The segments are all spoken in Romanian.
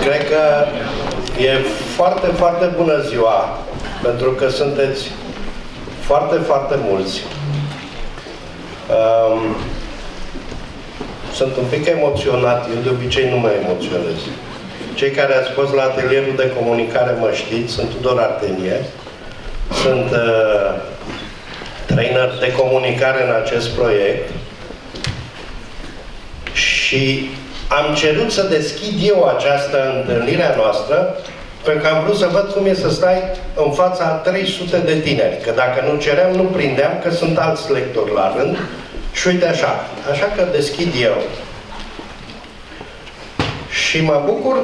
Cred că e foarte, foarte bună ziua, pentru că sunteți foarte, foarte mulți. Um, sunt un pic emoționat, eu de obicei nu mă emoționez. Cei care ați fost la atelierul de comunicare mă știți, sunt Tudor Artenie, sunt uh, trainer de comunicare în acest proiect și am cerut să deschid eu această întâlnire a noastră pentru că am vrut să văd cum e să stai în fața a 300 de tineri. Că dacă nu ceream, nu prindeam, că sunt alți lectori la rând. Și uite așa. Așa că deschid eu. Și mă bucur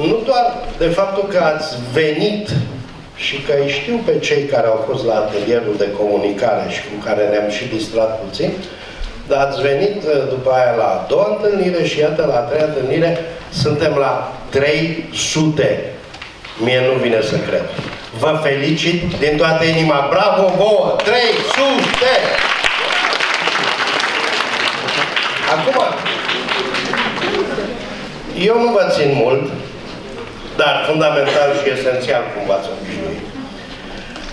nu doar de faptul că ați venit și că îi știu pe cei care au fost la atelierul de comunicare și cu care ne-am și distrat puțin, dar ați venit uh, după aia la a doua întâlnire și iată la a treia întâlnire suntem la 300. Mie nu vine să cred. Vă felicit din toată inima. Bravo vouă! 300! Acum, eu nu vă țin mult, dar fundamental și esențial cum v-ați obișnuit.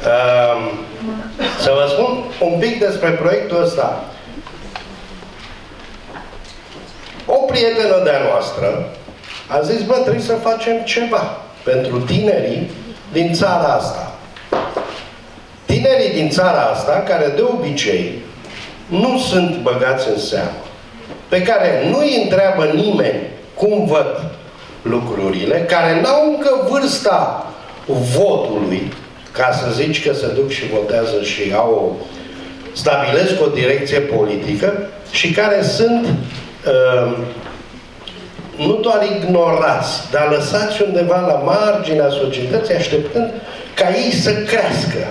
Uh, să vă spun un pic despre proiectul ăsta. O prietenă de-a noastră a zis, bă, trebuie să facem ceva pentru tinerii din țara asta. Tinerii din țara asta, care de obicei nu sunt băgați în seamă, pe care nu îi întreabă nimeni cum văd lucrurile, care n-au încă vârsta votului, ca să zici că se duc și votează și au stabilesc o direcție politică și care sunt uh, nu doar ignorați, dar lăsați undeva la marginea societății, așteptând ca ei să crească.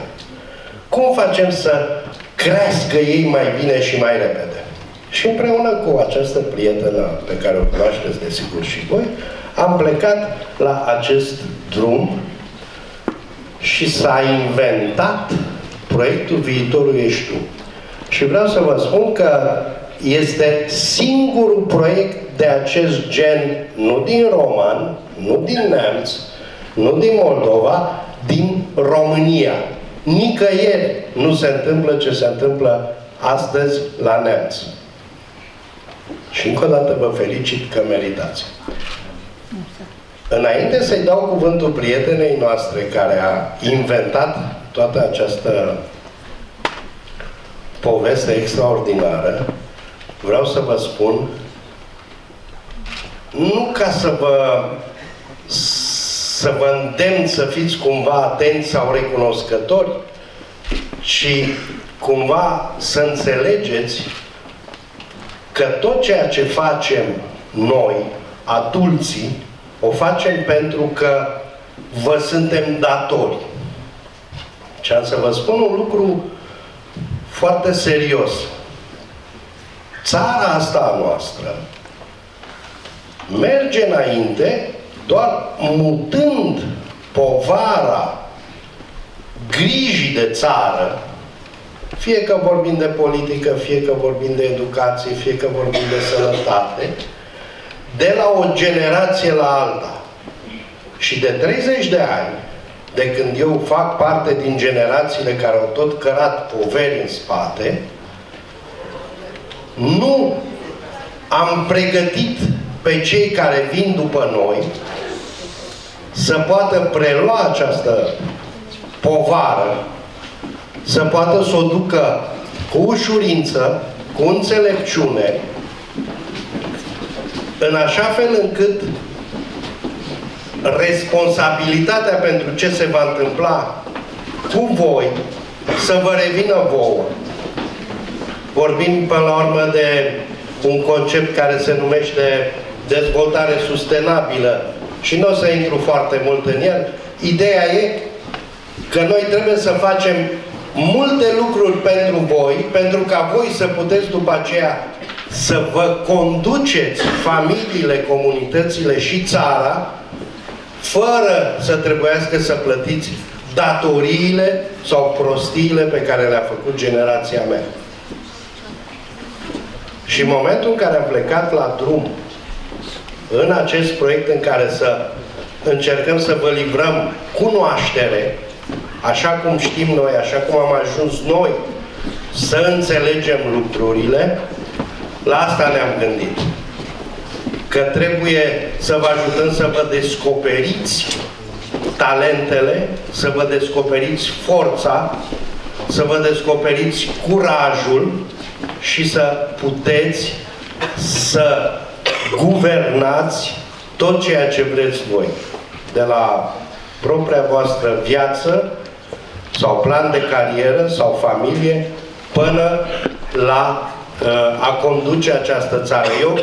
Cum facem să crească ei mai bine și mai repede? Și împreună cu această prietenă pe care o cunoașteți desigur și voi, am plecat la acest drum și s-a inventat proiectul Viitorul Ești Tu. Și vreau să vă spun că este singurul proiect de acest gen, nu din Roman, nu din Neamț, nu din Moldova, din România. Nicăieri nu se întâmplă ce se întâmplă astăzi la Neamț. Și încă o dată vă felicit că meritați. Înainte să-i dau cuvântul prietenei noastre care a inventat toată această poveste extraordinară, vreau să vă spun, nu ca să vă să vă îndemn să fiți cumva atenți sau recunoscători, ci cumva să înțelegeți că tot ceea ce facem noi, adulții, o facem pentru că vă suntem datori. Și am să vă spun un lucru foarte serios. Țara asta a noastră merge înainte doar mutând povara grijii de țară, fie că vorbim de politică, fie că vorbim de educație, fie că vorbim de sănătate, de la o generație la alta. Și de 30 de ani, de când eu fac parte din generațiile care au tot cărat poveri în spate, nu am pregătit pe cei care vin după noi să poată prelua această povară, să poată să o ducă cu ușurință, cu înțelepciune, în așa fel încât responsabilitatea pentru ce se va întâmpla cu voi să vă revină vouă. Vorbim până la urmă de un concept care se numește dezvoltare sustenabilă și nu o să intru foarte mult în el. Ideea e că noi trebuie să facem multe lucruri pentru voi, pentru ca voi să puteți după aceea să vă conduceți familiile, comunitățile și țara fără să trebuiască să plătiți datoriile sau prostiile pe care le-a făcut generația mea. Și în momentul în care am plecat la drum în acest proiect în care să încercăm să vă livrăm cunoaștere, așa cum știm noi, așa cum am ajuns noi să înțelegem lucrurile, la asta ne-am gândit. Că trebuie să vă ajutăm să vă descoperiți talentele, să vă descoperiți forța, să vă descoperiți curajul și să puteți să guvernați tot ceea ce vreți voi. De la propria voastră viață sau plan de carieră sau familie până la uh, a conduce această țară. Eu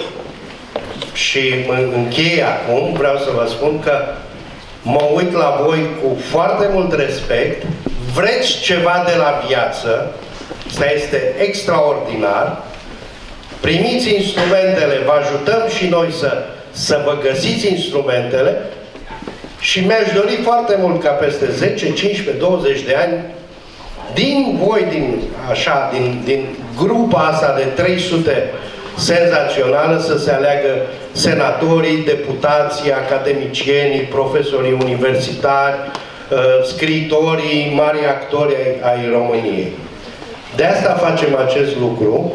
și mă închei acum, vreau să vă spun că mă uit la voi cu foarte mult respect, vreți ceva de la viață, asta este extraordinar, primiți instrumentele, vă ajutăm și noi să, să vă găsiți instrumentele și mi-aș dori foarte mult ca peste 10, 15, 20 de ani din voi, din, așa, din, din grupa asta de 300 senzațională să se aleagă senatorii, deputații, academicienii, profesorii universitari, uh, scriitorii, mari actori ai, ai României. De asta facem acest lucru,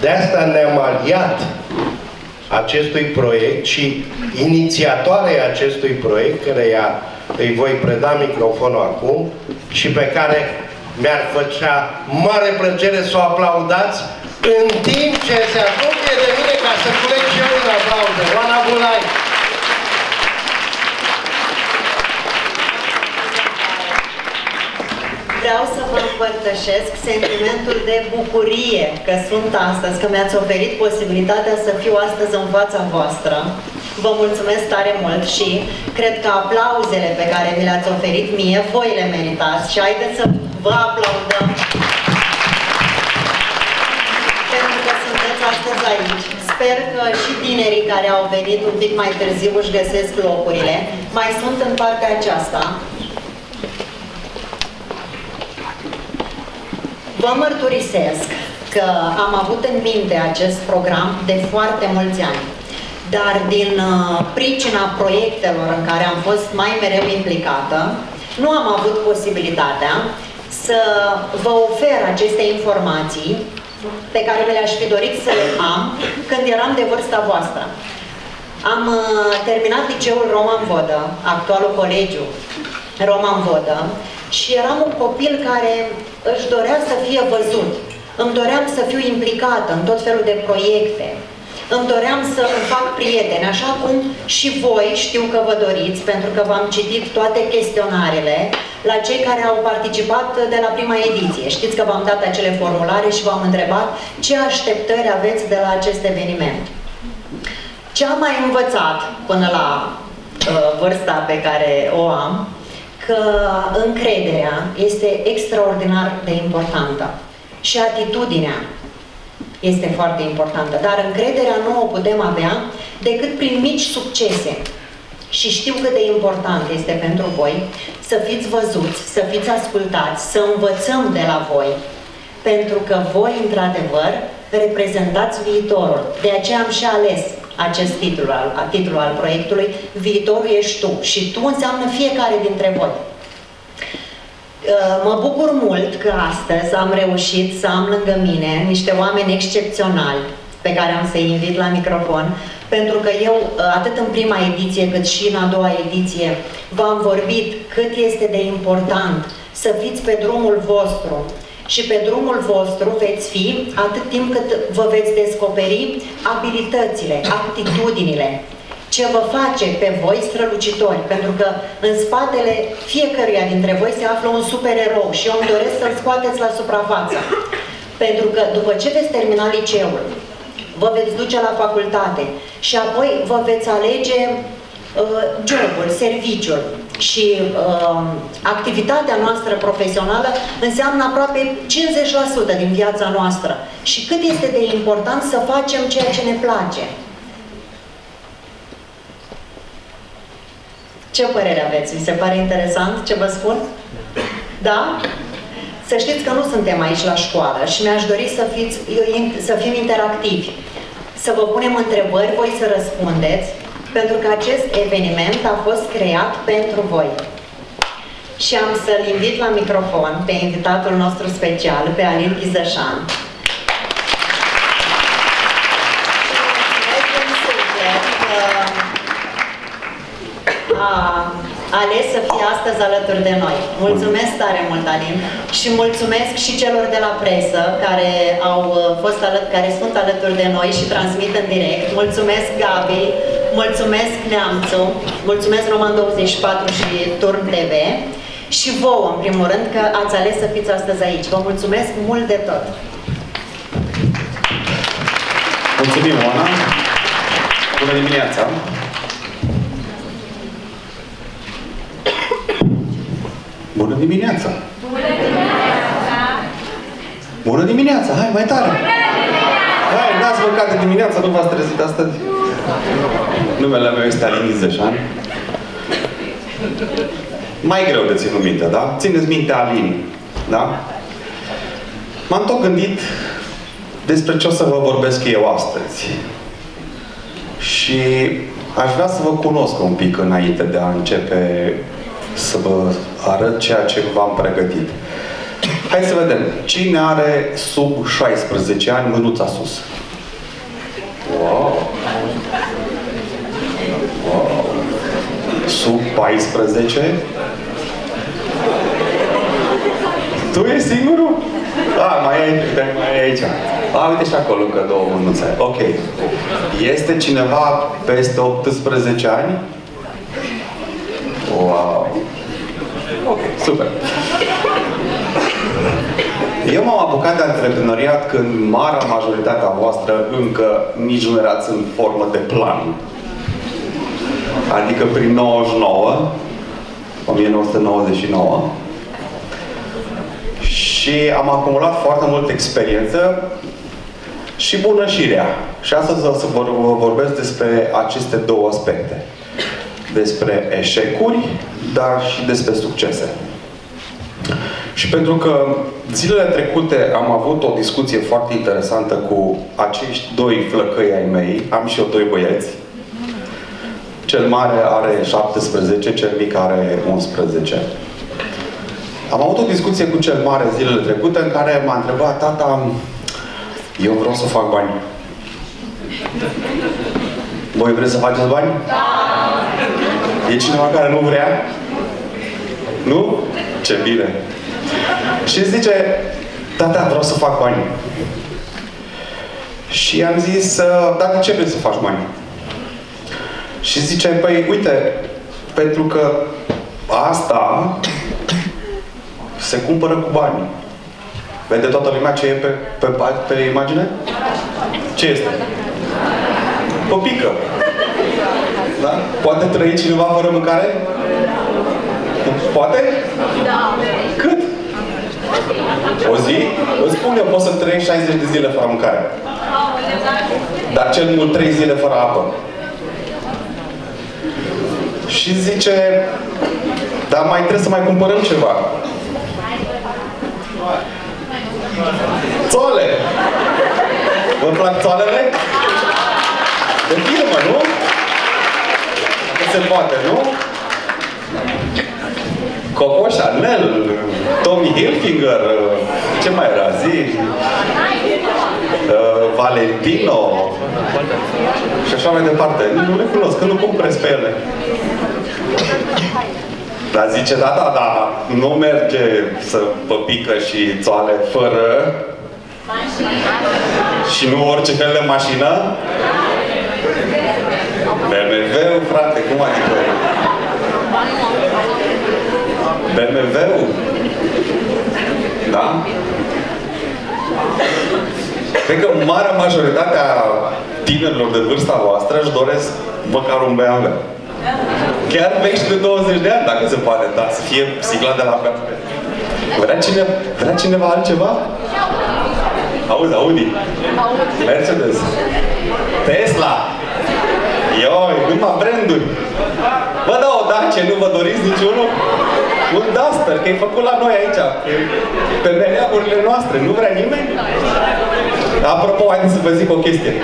de asta ne-am aliat acestui proiect și inițiatoarei acestui proiect, care îi voi preda microfonul acum și pe care mi-ar făcea mare plăcere să o aplaudați în timp ce se apropie de mine ca să culeg și eu un aplauze. Oana Bulai! Vreau să vă împărtășesc sentimentul de bucurie că sunt astăzi, că mi-ați oferit posibilitatea să fiu astăzi în fața voastră. Vă mulțumesc tare mult și cred că aplauzele pe care mi le-ați oferit mie, voi le meritați și haideți să vă aplaudăm pentru că sunteți astăzi aici. Sper că și tinerii care au venit un pic mai târziu își găsesc locurile. Mai sunt în partea aceasta. Vă mărturisesc că am avut în minte acest program de foarte mulți ani dar din uh, pricina proiectelor în care am fost mai mereu implicată, nu am avut posibilitatea să vă ofer aceste informații pe care mi le-aș fi dorit să le am când eram de vârsta voastră. Am uh, terminat liceul Roman Vodă, actualul colegiu Roman Vodă, și eram un copil care își dorea să fie văzut. Îmi doream să fiu implicată în tot felul de proiecte, îmi doream să îmi fac prieteni, așa cum și voi știu că vă doriți, pentru că v-am citit toate chestionarele la cei care au participat de la prima ediție. Știți că v-am dat acele formulare și v-am întrebat ce așteptări aveți de la acest eveniment. Ce am mai învățat până la uh, vârsta pe care o am, că încrederea este extraordinar de importantă și atitudinea este foarte importantă, dar încrederea nu o putem avea decât prin mici succese. Și știu cât de important este pentru voi să fiți văzuți, să fiți ascultați, să învățăm de la voi. Pentru că voi, într-adevăr, reprezentați viitorul. De aceea am și ales acest titlu al, titlul al proiectului, Viitorul ești tu. Și tu înseamnă fiecare dintre voi. Uh, mă bucur mult că astăzi am reușit să am lângă mine niște oameni excepționali pe care am să-i invit la microfon, pentru că eu, uh, atât în prima ediție cât și în a doua ediție, v-am vorbit cât este de important să fiți pe drumul vostru și pe drumul vostru veți fi atât timp cât vă veți descoperi abilitățile, aptitudinile, ce vă face pe voi strălucitori, pentru că în spatele fiecăruia dintre voi se află un supererou și eu îmi doresc să-l scoateți la suprafață. Pentru că după ce veți termina liceul, vă veți duce la facultate și apoi vă veți alege uh, jobul, serviciul și uh, activitatea noastră profesională înseamnă aproape 50% din viața noastră. Și cât este de important să facem ceea ce ne place. Ce părere aveți? Vi se pare interesant ce vă spun? Da? Să știți că nu suntem aici la școală și mi-aș dori să, fiți, să fim interactivi. să vă punem întrebări, voi să răspundeți, pentru că acest eveniment a fost creat pentru voi. Și am să-l invit la microfon pe invitatul nostru special, pe Alin Ghizășan. A ales să fie astăzi alături de noi. Mulțumesc tare mult, Alin, și mulțumesc și celor de la presă care au uh, fost alături, care sunt alături de noi și transmit în direct. Mulțumesc, Gabi, mulțumesc, Neamțu, mulțumesc Roman 24 și Turn TV și vouă, în primul rând, că ați ales să fiți astăzi aici. Vă mulțumesc mult de tot! Mulțumim, Oana! Bună dimineața! Bună dimineața! Bună dimineața! Bună dimineața! Hai, mai tare! Hai, n-ați mâncat de dimineața, nu v-ați trezit astăzi? Numele meu este Alin Izeșan. Mai greu de ținut minte, da? Țineți minte Alin, da? M-am tot gândit despre ce o să vă vorbesc eu astăzi. Și aș vrea să vă cunosc un pic înainte de a începe să vă arăt ceea ce v-am pregătit. Hai să vedem. Cine are sub 16 ani mânuța sus? Wow! Wow! Sub 14? Tu ești singurul? A, mai e, mai e aici. A, uite și acolo încă două mânuțe. Ok. Este cineva peste 18 ani? Wow! Ok, super. Eu m-am apucat de antreprenoriat când marea majoritatea voastră încă nici nu erați în formă de plan. Adică prin 99, 1999, și am acumulat foarte multă experiență și bună și rea. Și astăzi o să vă vorbesc despre aceste două aspecte. Despre eșecuri, dar și despre succese. Și pentru că zilele trecute am avut o discuție foarte interesantă cu acești doi flăcăi ai mei, am și eu doi băieți, cel mare are 17, cel mic are 11. Am avut o discuție cu cel mare zilele trecute în care m-a întrebat, tata, eu vreau să fac bani. Voi vreți să faceți bani? Da! E cineva care nu vrea? Nu? Ce bine! Și zice, tata, vreau să fac bani. Și am zis, dar de ce vrei să faci bani? Și zice, păi, uite, pentru că asta se cumpără cu bani. Vede toată lumea ce e pe, pe, pe imagine? Ce este? Păpică. Da? Poate trăi cineva fără mâncare? Poate? Da. Cât? O zi? Îți spun eu, poți să trăiești 60 de zile fără mâncare. Dar cel mult 3 zile fără apă. Și zice, dar mai trebuie să mai cumpărăm ceva. Țoale! Vă plac țoalele? De firmă, nu? Că se poate, nu? Coco Chanel, Tommy Hilfiger, ce mai era? Zi? Uh, Valentino și așa mai departe. Nu le cunosc, că nu cumpăresc pe ele. Dar zice, da, da, da, nu merge să păpică și țoale fără și nu orice fel de mașină? BMW, frate, cum adică? BMW-ul? Da? Cred că marea majoritatea tinerilor de vârsta voastră își doresc măcar un BMW. Chiar vechi de 20 de ani, dacă se poate, dar să fie sigla de la BMW. Vrea, cine, vrea cineva altceva? Auzi, Audi. Mercedes. Tesla. Ioi, numai branduri. Vă dau o Dacia, nu vă doriți niciunul? Un Duster, că e făcut la noi aici, pe, pe meleagurile noastre. Nu vrea nimeni? Apropo, haideți să vă zic o chestie.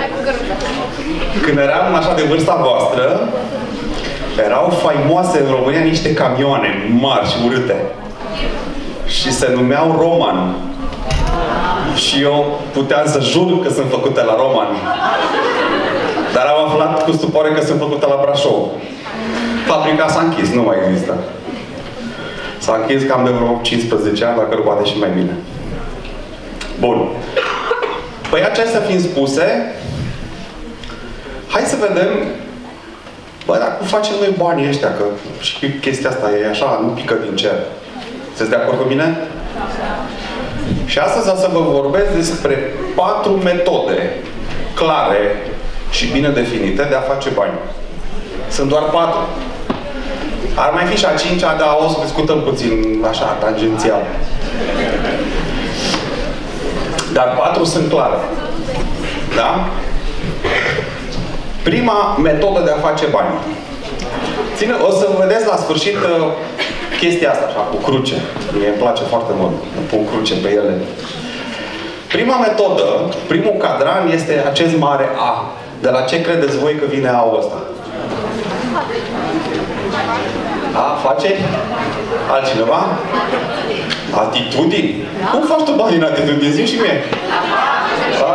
Când eram așa de vârsta voastră, erau faimoase în România niște camioane mari și urâte. Și se numeau Roman. Și eu puteam să jur că sunt făcute la Roman. Dar am aflat cu stupoare că sunt făcute la Brașov. Fabrica s-a închis, nu mai există. S-a închis cam de vreo 15 ani, dacă nu poate și mai bine. Bun. Păi acestea fiind spuse, hai să vedem Bă, dar cum facem noi banii ăștia? Că și chestia asta e așa, nu pică din cer. Sunteți de acord cu mine? Și astăzi o să vă vorbesc despre patru metode clare și bine definite de a face bani. Sunt doar patru. Ar mai fi și a cincea, dar o să discutăm puțin așa, tangențial. Dar patru sunt clare. Da? Prima metodă de a face bani. Ține, o să vedeți la sfârșit uh, chestia asta, așa, cu cruce. Mie îmi place foarte mult. Pun cruce pe ele. Prima metodă, primul cadran este acest mare A. De la ce credeți voi că vine A-ul ăsta? Afaceri? Altcineva? Atitudini? Cum faci tu bani în atitudini? Zi și mie.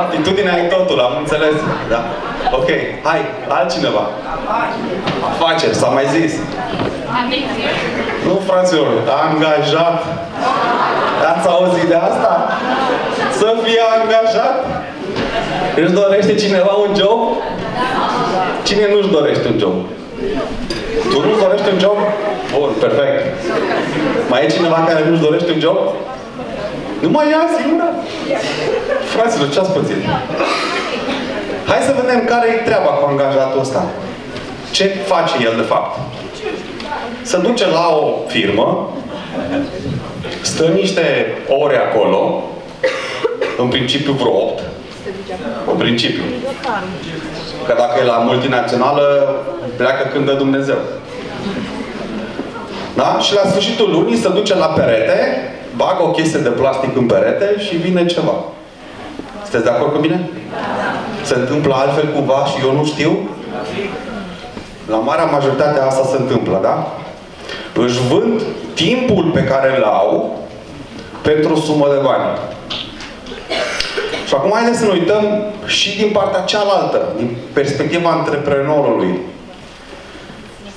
Atitudinea e totul, am înțeles. Da. Ok, hai, altcineva. Afaceri, s-a mai zis. Nu, fraților, angajat. Ați auzit de asta? Să fie angajat? Își dorește cineva un job? Cine nu-și dorește un job? Tu nu-ți dorești un job? Bun, perfect. Mai e cineva care nu-și dorește un job? Nu mai ia singura? Fraților, ce ați pățit? Hai să vedem care e treaba cu angajatul ăsta. Ce face el, de fapt? Se duce la o firmă, stă niște ore acolo, în principiu vreo 8, în principiu. Că dacă e la multinațională, pleacă când dă Dumnezeu. Da? Și la sfârșitul lunii se duce la perete, bagă o chestie de plastic în perete și vine ceva. Sunteți de acord cu mine? Se întâmplă altfel cumva și eu nu știu? La marea majoritate asta se întâmplă, da? Își vând timpul pe care îl au pentru o sumă de bani. Și acum haideți să ne uităm și din partea cealaltă, din perspectiva antreprenorului.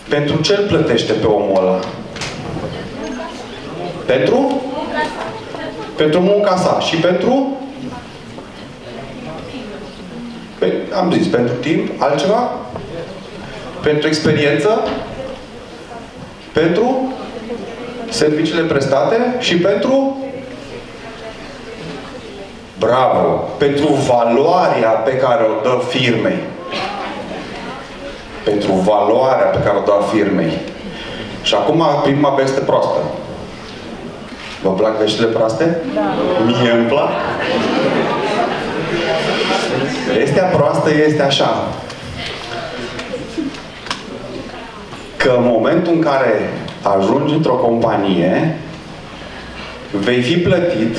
Pentru ce îl plătește pe omul ăla? Pentru? Pentru munca sa. Și pentru? Păi, am zis, pentru timp, altceva? Pentru experiență? Pentru serviciile prestate? Și pentru? Bravo! Pentru valoarea pe care o dă firmei. Pentru valoarea pe care o dă firmei. Și acum prima veste proastă. Vă plac veștile proaste? Da. Mie îmi plac. Vestea proastă este așa. Că în momentul în care ajungi într-o companie, vei fi plătit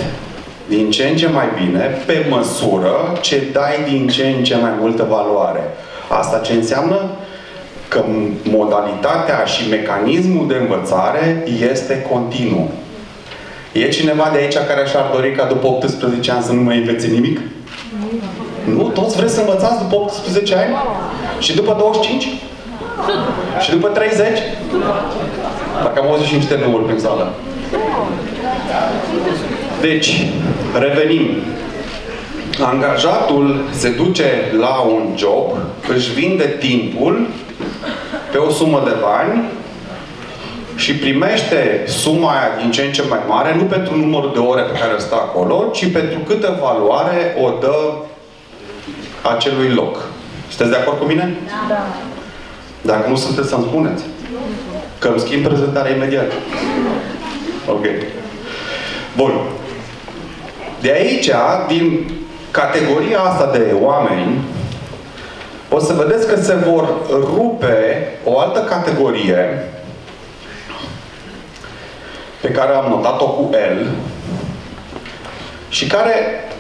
din ce în ce mai bine, pe măsură ce dai din ce în ce mai multă valoare. Asta ce înseamnă? Că modalitatea și mecanismul de învățare este continuu. E cineva de aici care și-ar dori ca după 18 ani să nu mai învețe nimic? Nu? Toți vreți să învățați după 18 ani? Și după 25? Și după 30? Dacă am auzit și niște nuuri prin sală. Deci, revenim. Angajatul se duce la un job, își vinde timpul pe o sumă de bani și primește suma aia din ce în ce mai mare, nu pentru numărul de ore pe care stă acolo, ci pentru câtă valoare o dă acelui loc. Sunteți de acord cu mine? Da. Dacă nu sunteți, să-mi spuneți. Că îmi schimb prezentarea imediat. Ok. Bun. De aici, din categoria asta de oameni, o să vedeți că se vor rupe o altă categorie pe care am notat-o cu L și care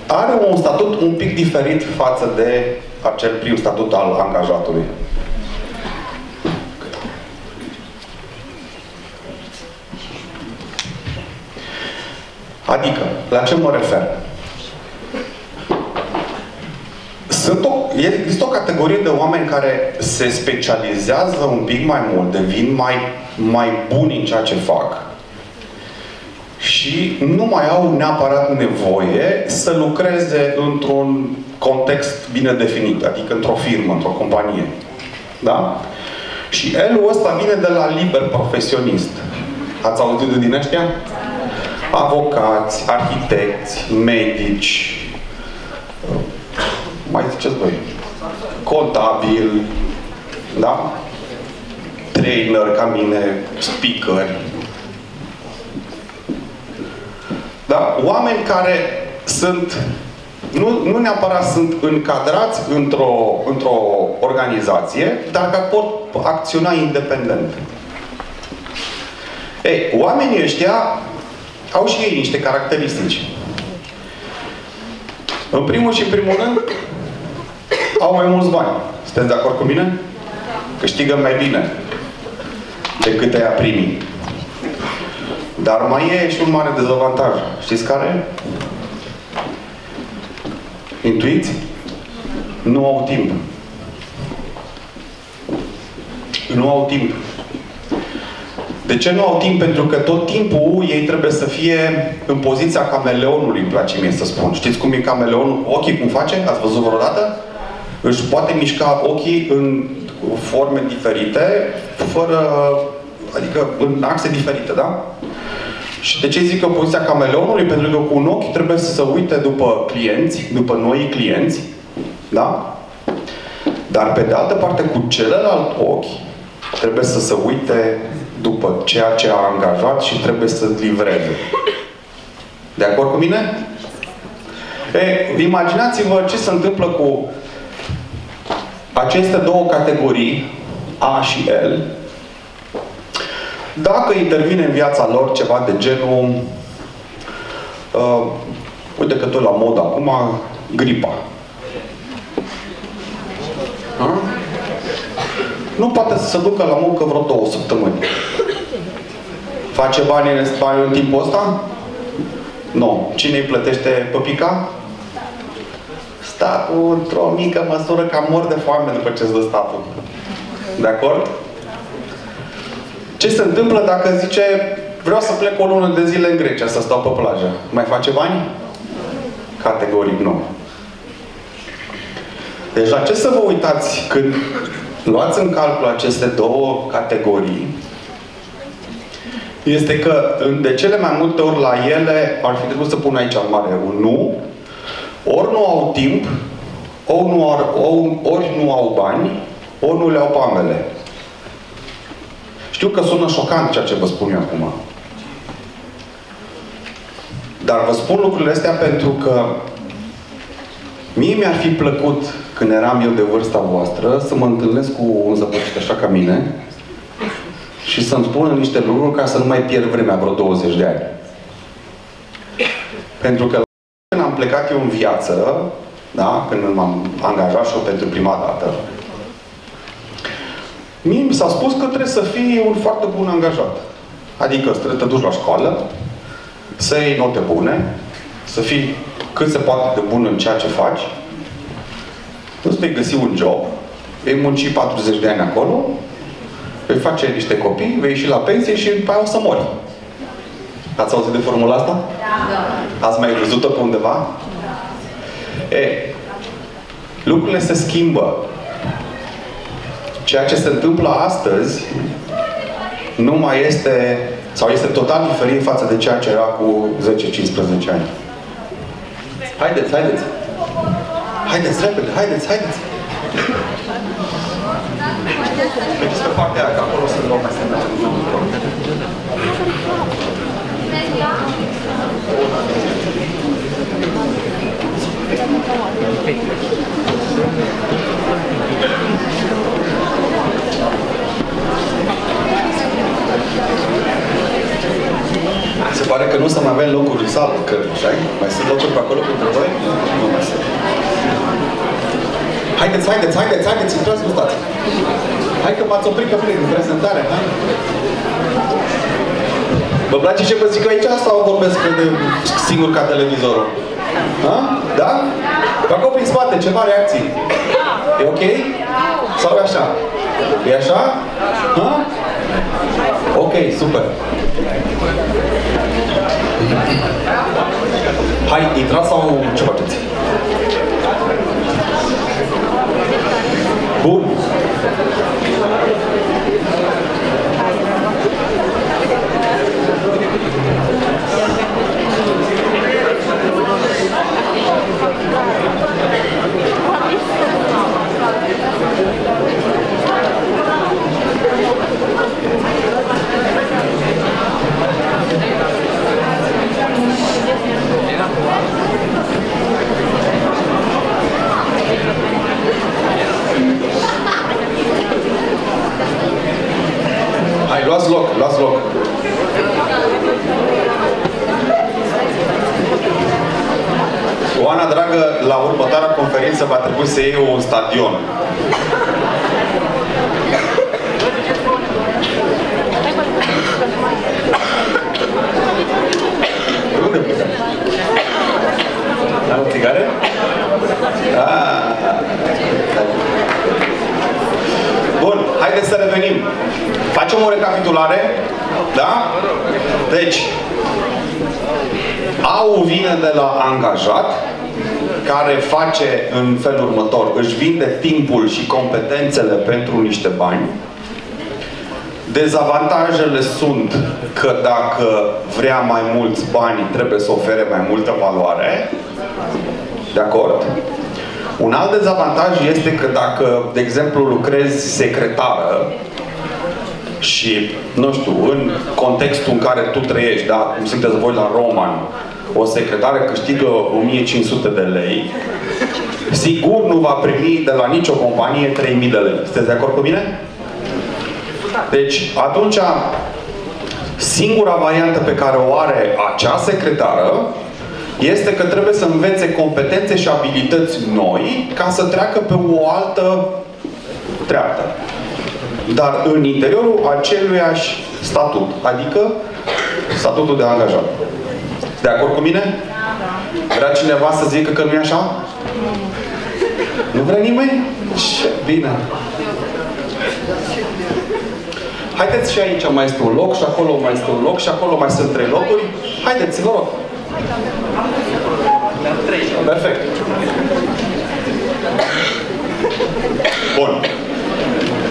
are un statut un pic diferit față de acel prim statut al angajatului. Adică, la ce mă refer? Sunt o, există o categorie de oameni care se specializează un pic mai mult, devin mai, mai buni în ceea ce fac și nu mai au neapărat nevoie să lucreze într-un context bine definit, adică într-o firmă, într-o companie. Da? Și elul ăsta vine de la liber profesionist. Ați auzit de din ăștia? Avocați, arhitecți, medici, mai ziceți voi, contabil, da? Trainer ca mine, speaker, Da? Oameni care sunt, nu, nu neapărat sunt încadrați într-o, într-o organizație, dar care pot acționa independent. Ei, oamenii ăștia au și ei niște caracteristici. În primul și în primul rând, au mai mulți bani. Sunteți de acord cu mine? Câștigă mai bine decât aia primii. Dar mai e și un mare dezavantaj. Știți care? Intuiți? Nu au timp. Nu au timp. De ce nu au timp? Pentru că tot timpul ei trebuie să fie în poziția cameleonului, îmi place mie să spun. Știți cum e cameleonul? Ochii cum face? Ați văzut vreodată? Își poate mișca ochii în forme diferite, fără, adică în axe diferite, da? Și de ce zic că poziția cameleonului? Pentru că cu un ochi trebuie să se uite după clienți, după noi clienți, da? Dar pe de altă parte, cu celălalt ochi, trebuie să se uite după ceea ce a angajat și trebuie să livreze. De acord cu mine? E, imaginați-vă ce se întâmplă cu aceste două categorii, A și L, dacă intervine în viața lor ceva de genul uh, uite că tot la mod acum gripa. Ha? Nu poate să se ducă la muncă vreo două săptămâni. Face bani în, bani în timpul ăsta? Nu. Cine îi plătește păpica? Statul, într-o mică măsură, cam mor de foame după ce îți dă statul. De acord? Ce se întâmplă dacă zice vreau să plec o lună de zile în Grecia să stau pe plajă? Mai face bani? Categoric nu. Deci la ce să vă uitați când luați în calcul aceste două categorii este că de cele mai multe ori la ele ar fi trebuit să pun aici în mare un nu, ori nu au timp, ori nu, ar, ori, ori nu au bani, ori nu le au pe ambele. Știu că sună șocant ceea ce vă spun eu acum. Dar vă spun lucrurile astea pentru că mie mi-ar fi plăcut, când eram eu de vârsta voastră, să mă întâlnesc cu un zăpăcit așa ca mine și să-mi spună niște lucruri ca să nu mai pierd vremea vreo 20 de ani. Pentru că când am plecat eu în viață, da, când m-am angajat și eu pentru prima dată, Mie mi s-a spus că trebuie să fii un foarte bun angajat. Adică trebuie să te duci la școală, să iei note bune, să fii cât se poate de bun în ceea ce faci, îți vei găsi un job, vei munci 40 de ani acolo, vei face niște copii, vei ieși la pensie și după aia o să mori. Ați auzit de formula asta? Da. Ați mai văzut-o pe undeva? E, lucrurile se schimbă. Ceea ce se întâmplă astăzi nu mai este, sau este total diferit față de ceea ce era cu 10-15 ani. Haideți, haideți! Haideți, repede, haideți, haideți! Mergeți pe partea aia, că acolo sunt loc să Thank you. Se pare că nu să mai avem locuri în sală, că așa Mai sunt locuri pe acolo pentru voi? Nu mai sunt. Haideți, haideți, haideți, haideți, intrați, nu stați. Hai că m-ați oprit pe plin în prezentare, hai. Vă place ce vă zic aici sau vorbesc de singur ca televizorul? Ha? Da? Pe acolo prin spate, ceva reacții. E ok? Sau e așa? E așa? Ha? Ok, super. Hai, intrați sau ce faceți? Bun. Hai, luați loc, luați loc. Oana, dragă, la următoarea conferință va trebui să iei un stadion. Unde putem? Am o țigare? Ah. Bun, haideți să revenim. Facem o recapitulare. Da? Deci, AU vine de la angajat, care face în felul următor. Își vinde timpul și competențele pentru niște bani. Dezavantajele sunt că dacă vrea mai mulți bani, trebuie să ofere mai multă valoare. De acord? Un alt dezavantaj este că dacă, de exemplu, lucrezi secretară și, nu știu, în contextul în care tu trăiești, da, cum sunteți voi la Roman, o secretară câștigă 1500 de lei, sigur nu va primi de la nicio companie 3000 de lei. Sunteți de acord cu mine? Deci, atunci, singura variantă pe care o are acea secretară este că trebuie să învețe competențe și abilități noi ca să treacă pe o altă treaptă. Dar în interiorul aceluiași statut, adică statutul de angajat. De acord cu mine? Vrea cineva să zică că nu e așa? Nu vrea nimeni? Ce bine! Haideți și aici mai este un loc și acolo mai este un loc și acolo mai sunt trei locuri. Haideți, vă rog! Perfect. Bun.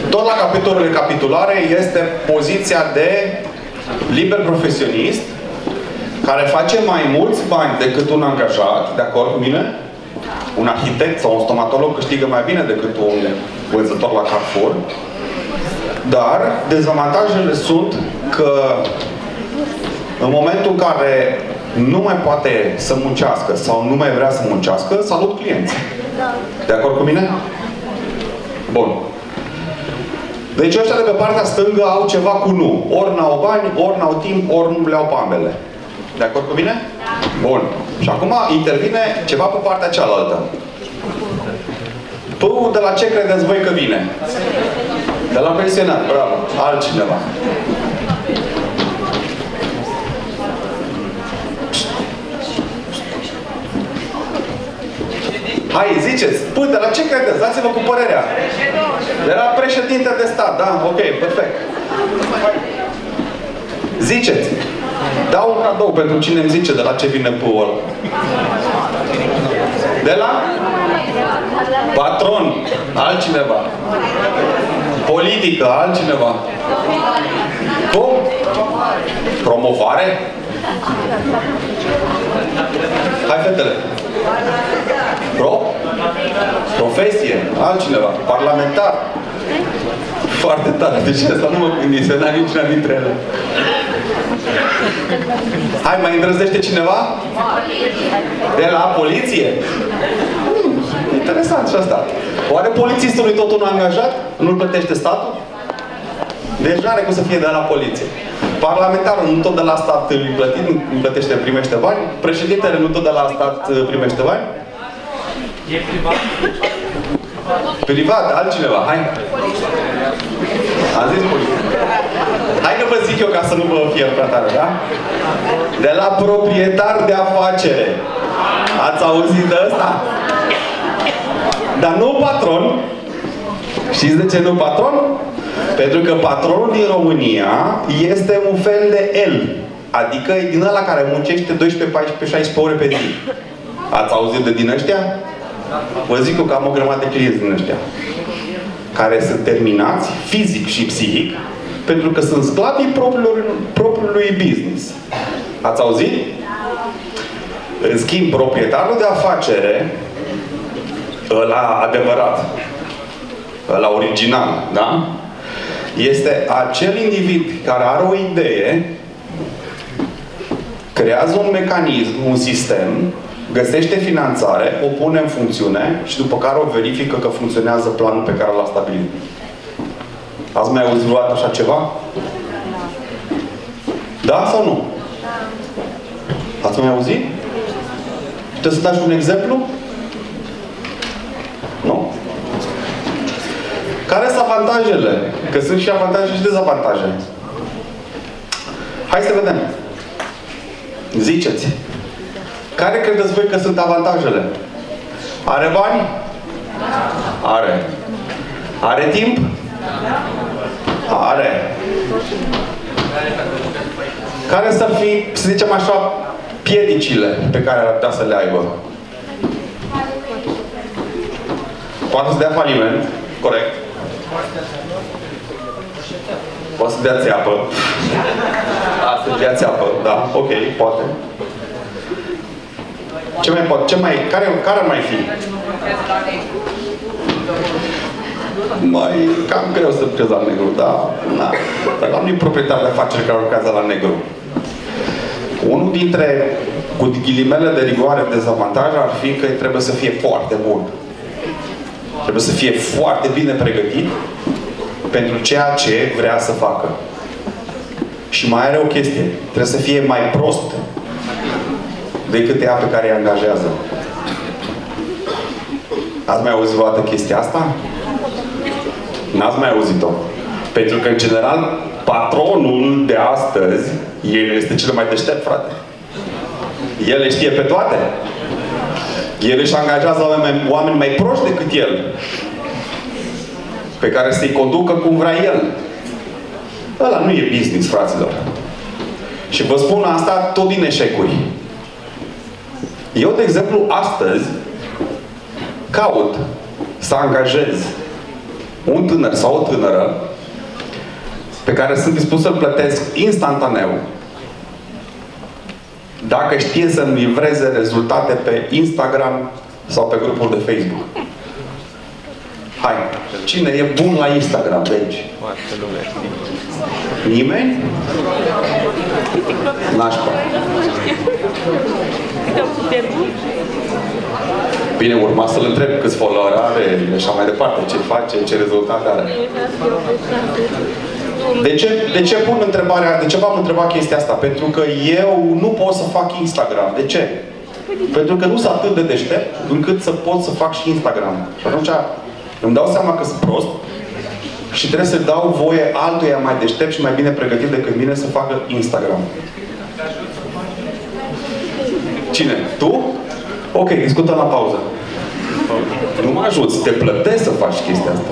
Tot la capitolul recapitulare este poziția de liber profesionist care face mai mulți bani decât un angajat, de acord cu mine? Un arhitect sau un stomatolog câștigă mai bine decât un vânzător la Carrefour. Dar dezavantajele sunt că în momentul în care nu mai poate să muncească sau nu mai vrea să muncească, salut clienți. De acord cu mine? Bun. Deci ăștia de pe partea stângă au ceva cu nu. Ori n-au bani, ori n-au timp, ori nu le au pe ambele. De acord cu mine? Bun. Și acum intervine ceva pe partea cealaltă. Tu de la ce credeți voi că vine? De la pensionar, bravo. Altcineva. Hai, ziceți, păi, de la ce credeți? Dați-vă cu părerea. De la președinte de stat, da? Ok, perfect. Ziceți. Dau un cadou pentru cine îmi zice de la ce vine pâul ăla. De la? Patron, altcineva. Politică, altcineva. Cum? Promovare? Hai, fetele. Pro? Profesie? Altcineva? Parlamentar? Foarte tare. Deci asta nu mă gândise, n-am niciuna dintre ele. Hai, mai îndrăznește cineva? De la poliție? Hmm, interesant și asta. Oare polițistul e tot un angajat? Nu-l plătește statul? Deci nu are cum să fie de la poliție. Parlamentarul nu tot de la stat îi plătit, nu plătește, primește bani. Președintele nu tot de la stat uh, primește bani. E privat. Privat, altcineva, hai. Am zis politic. Hai că vă zic eu ca să nu vă fie prea tare, da? De la proprietar de afacere. Ați auzit de ăsta? Dar nu patron. Știți de ce nu patron? Pentru că patronul din România este un fel de el. Adică e din ăla care muncește 12, 14, 16 ore pe zi. Ați auzit de din ăștia? Vă zic eu că am o grămadă de clienți din ăștia. Care sunt terminați fizic și psihic pentru că sunt sclavii propriului, propriului business. Ați auzit? În schimb, proprietarul de afacere, ăla adevărat, ăla original, da? Este acel individ care are o idee, creează un mecanism, un sistem, găsește finanțare, o pune în funcțiune și după care o verifică că funcționează planul pe care l-a stabilit. Ați mai auzit vreodată așa ceva? Da sau nu? Ați mai auzit? Puteți să dați un exemplu? Nu. Care sunt avantajele? Că sunt și avantaje și dezavantaje. Hai să vedem. Ziceți. Care credeți voi că sunt avantajele? Are bani? Are. Are timp? Are. Care să fi, să zicem așa, piedicile pe care ar putea să le aibă? Poate să dea faliment, corect. Poate să dea țeapă. A, să dea țeapă, da, ok, poate. Ce mai pot? Ce mai, care, care ar mai fi? Mai cam greu să lucrez la negru, da. Na. Dar am un proprietar de afaceri care lucrează la negru. Unul dintre, cu ghilimele de rigoare, dezavantaj ar fi că trebuie să fie foarte bun. Trebuie să fie foarte bine pregătit pentru ceea ce vrea să facă. Și mai are o chestie. Trebuie să fie mai prost decât ea pe care îi angajează. Ați mai auzit o dată chestia asta? N-ați mai auzit-o. Pentru că, în general, patronul de astăzi, el este cel mai deștept, frate. El le știe pe toate. El își angajează oameni, oameni mai proști decât el. Pe care să-i conducă cum vrea el. Ăla nu e business, fraților. Și vă spun asta tot din eșecuri. Eu, de exemplu, astăzi caut să angajez un tânăr sau o tânără pe care sunt dispus să-l plătesc instantaneu dacă știe să-mi livreze rezultate pe Instagram sau pe grupul de Facebook. Hai, cine e bun la Instagram de aici? Nimeni? Nașpa. Bine, urma să-l întreb câți follower are și așa mai departe, ce face, ce rezultate are. De ce, de ce pun întrebarea, de ce v-am întrebat chestia asta? Pentru că eu nu pot să fac Instagram. De ce? Pentru că nu sunt atât de deștept încât să pot să fac și Instagram. Și atunci îmi dau seama că sunt prost și trebuie să dau voie altuia mai deștept și mai bine pregătit decât mine să facă Instagram. Cine? Tu? Ok, discutăm la pauză. Nu mă ajuți, te plătesc să faci chestia asta.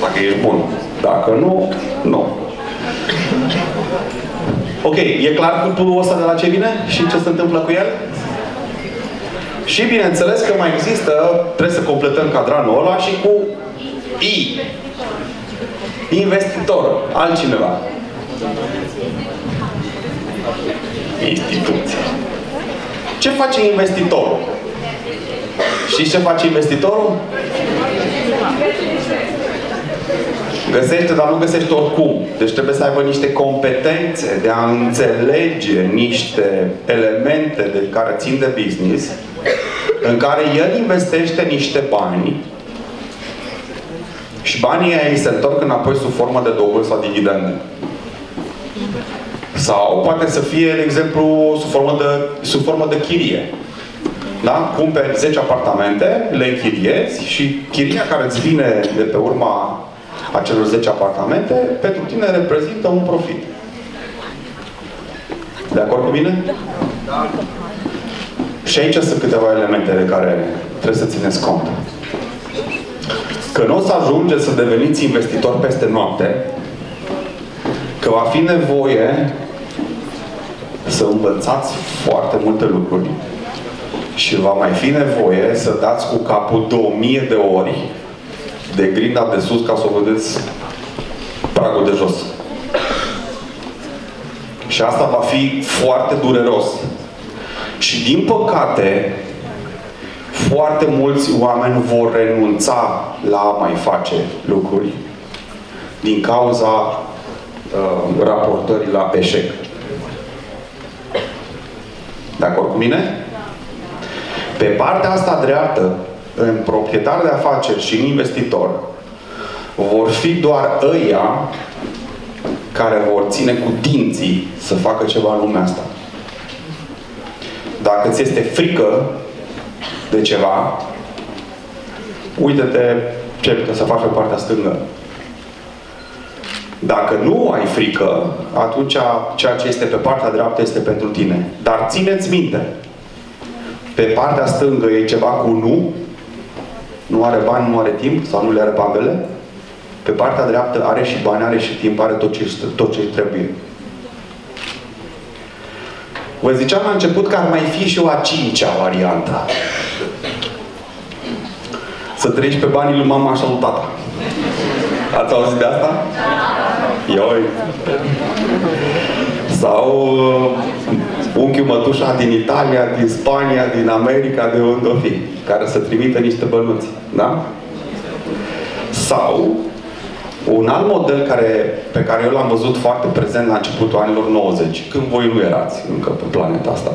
Dacă ești bun. Dacă nu, nu. Ok, e clar grupul ăsta de la ce vine și ce se întâmplă cu el? Și bineînțeles că mai există, trebuie să completăm cadranul ăla și cu I. Investitor, altcineva. Instituție. Ce face investitorul? Și ce face investitorul? Găsește, dar nu găsește oricum. Deci trebuie să aibă niște competențe de a înțelege niște elemente de care țin de business, în care el investește niște bani și banii ei se întorc înapoi sub formă de dobâl sau dividende. Sau poate să fie, de exemplu, sub formă de, sub formă de chirie. Da? Cumperi 10 apartamente, le închiriezi și chiria care îți vine de pe urma acelor 10 apartamente, pentru tine reprezintă un profit. De acord cu mine? Da. Și aici sunt câteva elemente de care trebuie să țineți cont. Că nu o să ajungeți să deveniți investitor peste noapte, că va fi nevoie să învățați foarte multe lucruri și va mai fi nevoie să dați cu capul 2000 de ori de grinda de sus ca să o vedeți pragul de jos. Și asta va fi foarte dureros. Și din păcate, foarte mulți oameni vor renunța la a mai face lucruri din cauza uh, raportării la eșec. De acord cu mine? Pe partea asta dreaptă, în proprietar de afaceri și în investitor, vor fi doar ăia care vor ține cu dinții să facă ceva în lumea asta. Dacă ți este frică de ceva, uite-te ce putea să faci pe partea stângă. Dacă nu ai frică, atunci ceea ce este pe partea dreaptă este pentru tine. Dar țineți minte, pe partea stângă e ceva cu nu, nu are bani, nu are timp, sau nu le are babele. Pe partea dreaptă are și bani, are și timp, are tot ce, tot ce trebuie. Vă ziceam la început că ar mai fi și o a cincea variantă. Să treci pe banii lui mama și lui tata. Ați auzit de asta? Ioi! Sau uh, unchiul mătușa din Italia, din Spania, din America, de unde o fi, care să trimită niște bănuți. Da? Sau un alt model care, pe care eu l-am văzut foarte prezent la începutul anilor 90, când voi nu erați încă pe planeta asta,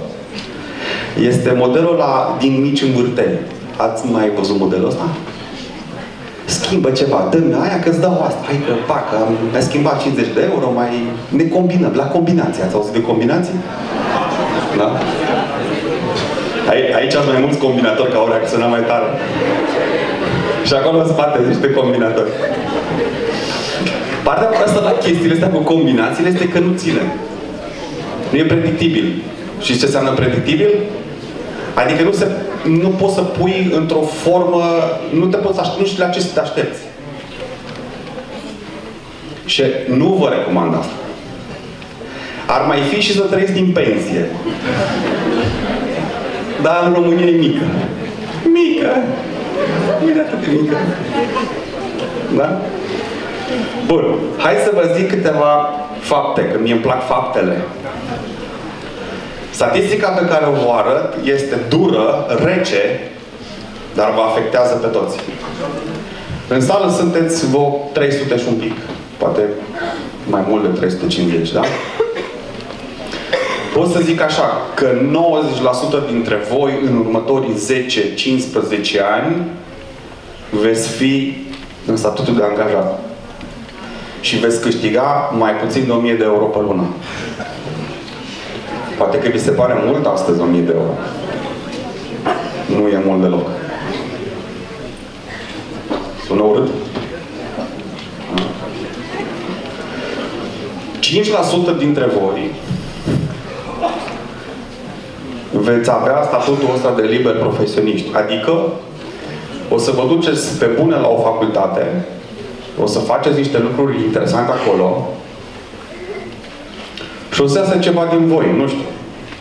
este modelul la din mici învârteli. Ați mai văzut modelul ăsta? Schimbă ceva, dă-mi aia că îți dau asta. Hai că, pac, am, ai schimbat 50 de euro, mai ne combinăm. La combinații. Ați auzit de combinații? Da? Aici sunt mai mulți combinatori ca au reacționat mai tare. Și acolo în spate niște combinatori. Partea asta la chestiile astea cu combinațiile este că nu ține. Nu e predictibil. Și ce înseamnă predictibil? Adică nu, se, nu poți să pui într-o formă, nu te poți aștepta, nu știi la ce să te aștepți. Și nu vă recomand asta. Ar mai fi și să trăiesc din pensie. Dar în România e mică. Mică. Nu e atât de mică. Da? Bun. Hai să vă zic câteva fapte, că mie îmi plac faptele. Statistica pe care o vă arăt este dură, rece, dar vă afectează pe toți. În sală sunteți vă 300 și un pic. Poate mai mult de 350, da? Pot să zic așa, că 90% dintre voi în următorii 10-15 ani veți fi în statutul de angajat. Și veți câștiga mai puțin de 1000 de euro pe lună. Poate că vi se pare mult astăzi 1000 de euro. Nu e mult deloc. Sună urât? 5% dintre voi veți avea statutul ăsta de liber profesioniști. Adică o să vă duceți pe bune la o facultate, o să faceți niște lucruri interesante acolo, și o să iasă ceva din voi, nu știu.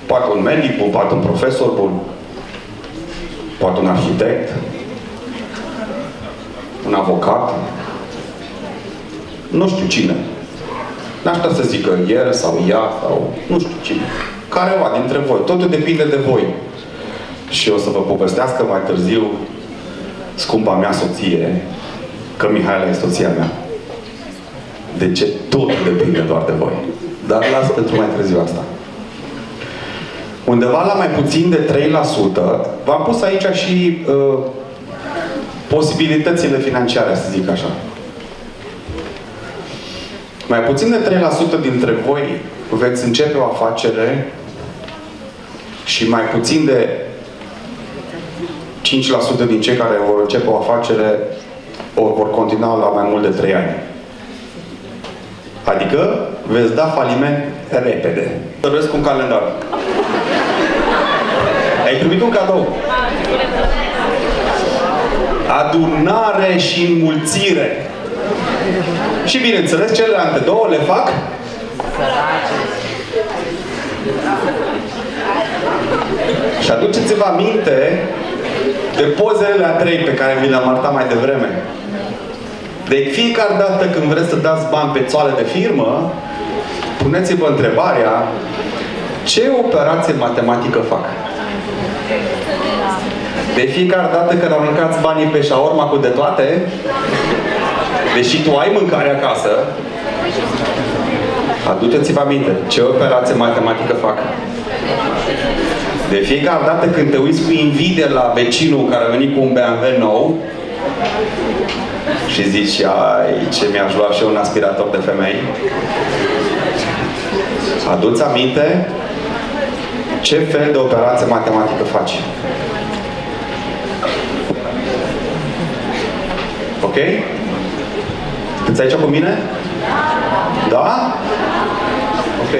Poate un medic bun, poate un profesor bun, poate un arhitect, un avocat, nu știu cine. N-aș putea să zică el sau ea sau nu știu cine. Careva dintre voi. Totul depinde de voi. Și o să vă povestească mai târziu scumpa mea soție, că Mihaela e soția mea. De ce totul depinde doar de voi. Dar las pentru mai târziu asta. Undeva la mai puțin de 3%, v-am pus aici și uh, posibilitățile financiare, să zic așa. Mai puțin de 3% dintre voi veți începe o afacere și mai puțin de 5% din cei care vor începe o afacere o vor continua la mai mult de 3 ani. Adică veți da faliment repede. Doresc un calendar. Ai primit un cadou. Adunare și înmulțire. Și bineînțeles, celelalte două le fac și aduceți-vă aminte de pozele la trei pe care vi le-am arătat mai devreme. De fiecare dată când vreți să dați bani pe țoale de firmă, puneți-vă întrebarea ce operație matematică fac? De fiecare dată când aruncați banii pe șaorma cu de toate, deși tu ai mâncare acasă, aduceți-vă aminte ce operație matematică fac. De fiecare dată când te uiți cu invidie la vecinul care a venit cu un BMW nou și zici, ai, ce mi-aș lua și eu un aspirator de femei, aduți aminte ce fel de operație matematică faci. Ok? Sunteți aici cu mine? Da? Ok.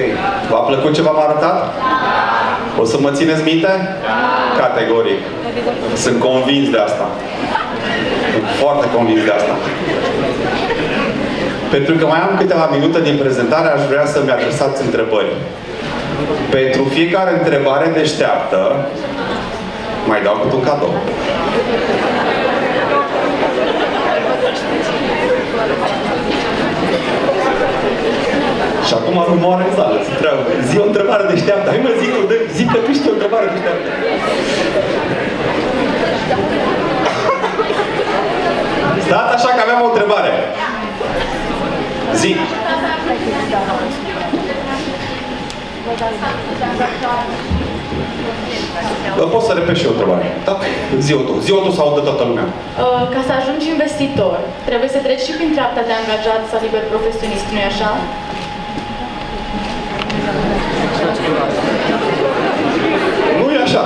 V-a plăcut ce v-am arătat? O să mă țineți minte? Categoric. Sunt convins de asta. Sunt foarte convins de asta. Pentru că mai am câteva minute din prezentare, aș vrea să-mi adresați întrebări. Pentru fiecare întrebare deșteaptă, mai dau cât un cadou. Și acum nu moare în sală, se treabă. Zi o întrebare deșteaptă. Hai mă, zic, zic că tu știi o întrebare deșteaptă. Stați așa că aveam o întrebare. Zi. Vă pot să repet și o întrebare. Da? Zi-o tu. Zi-o tu sau de toată lumea. Uh, Ca să ajungi investitor, trebuie să treci și prin treapta de angajat sau liber profesionist, nu-i așa? Nu e așa.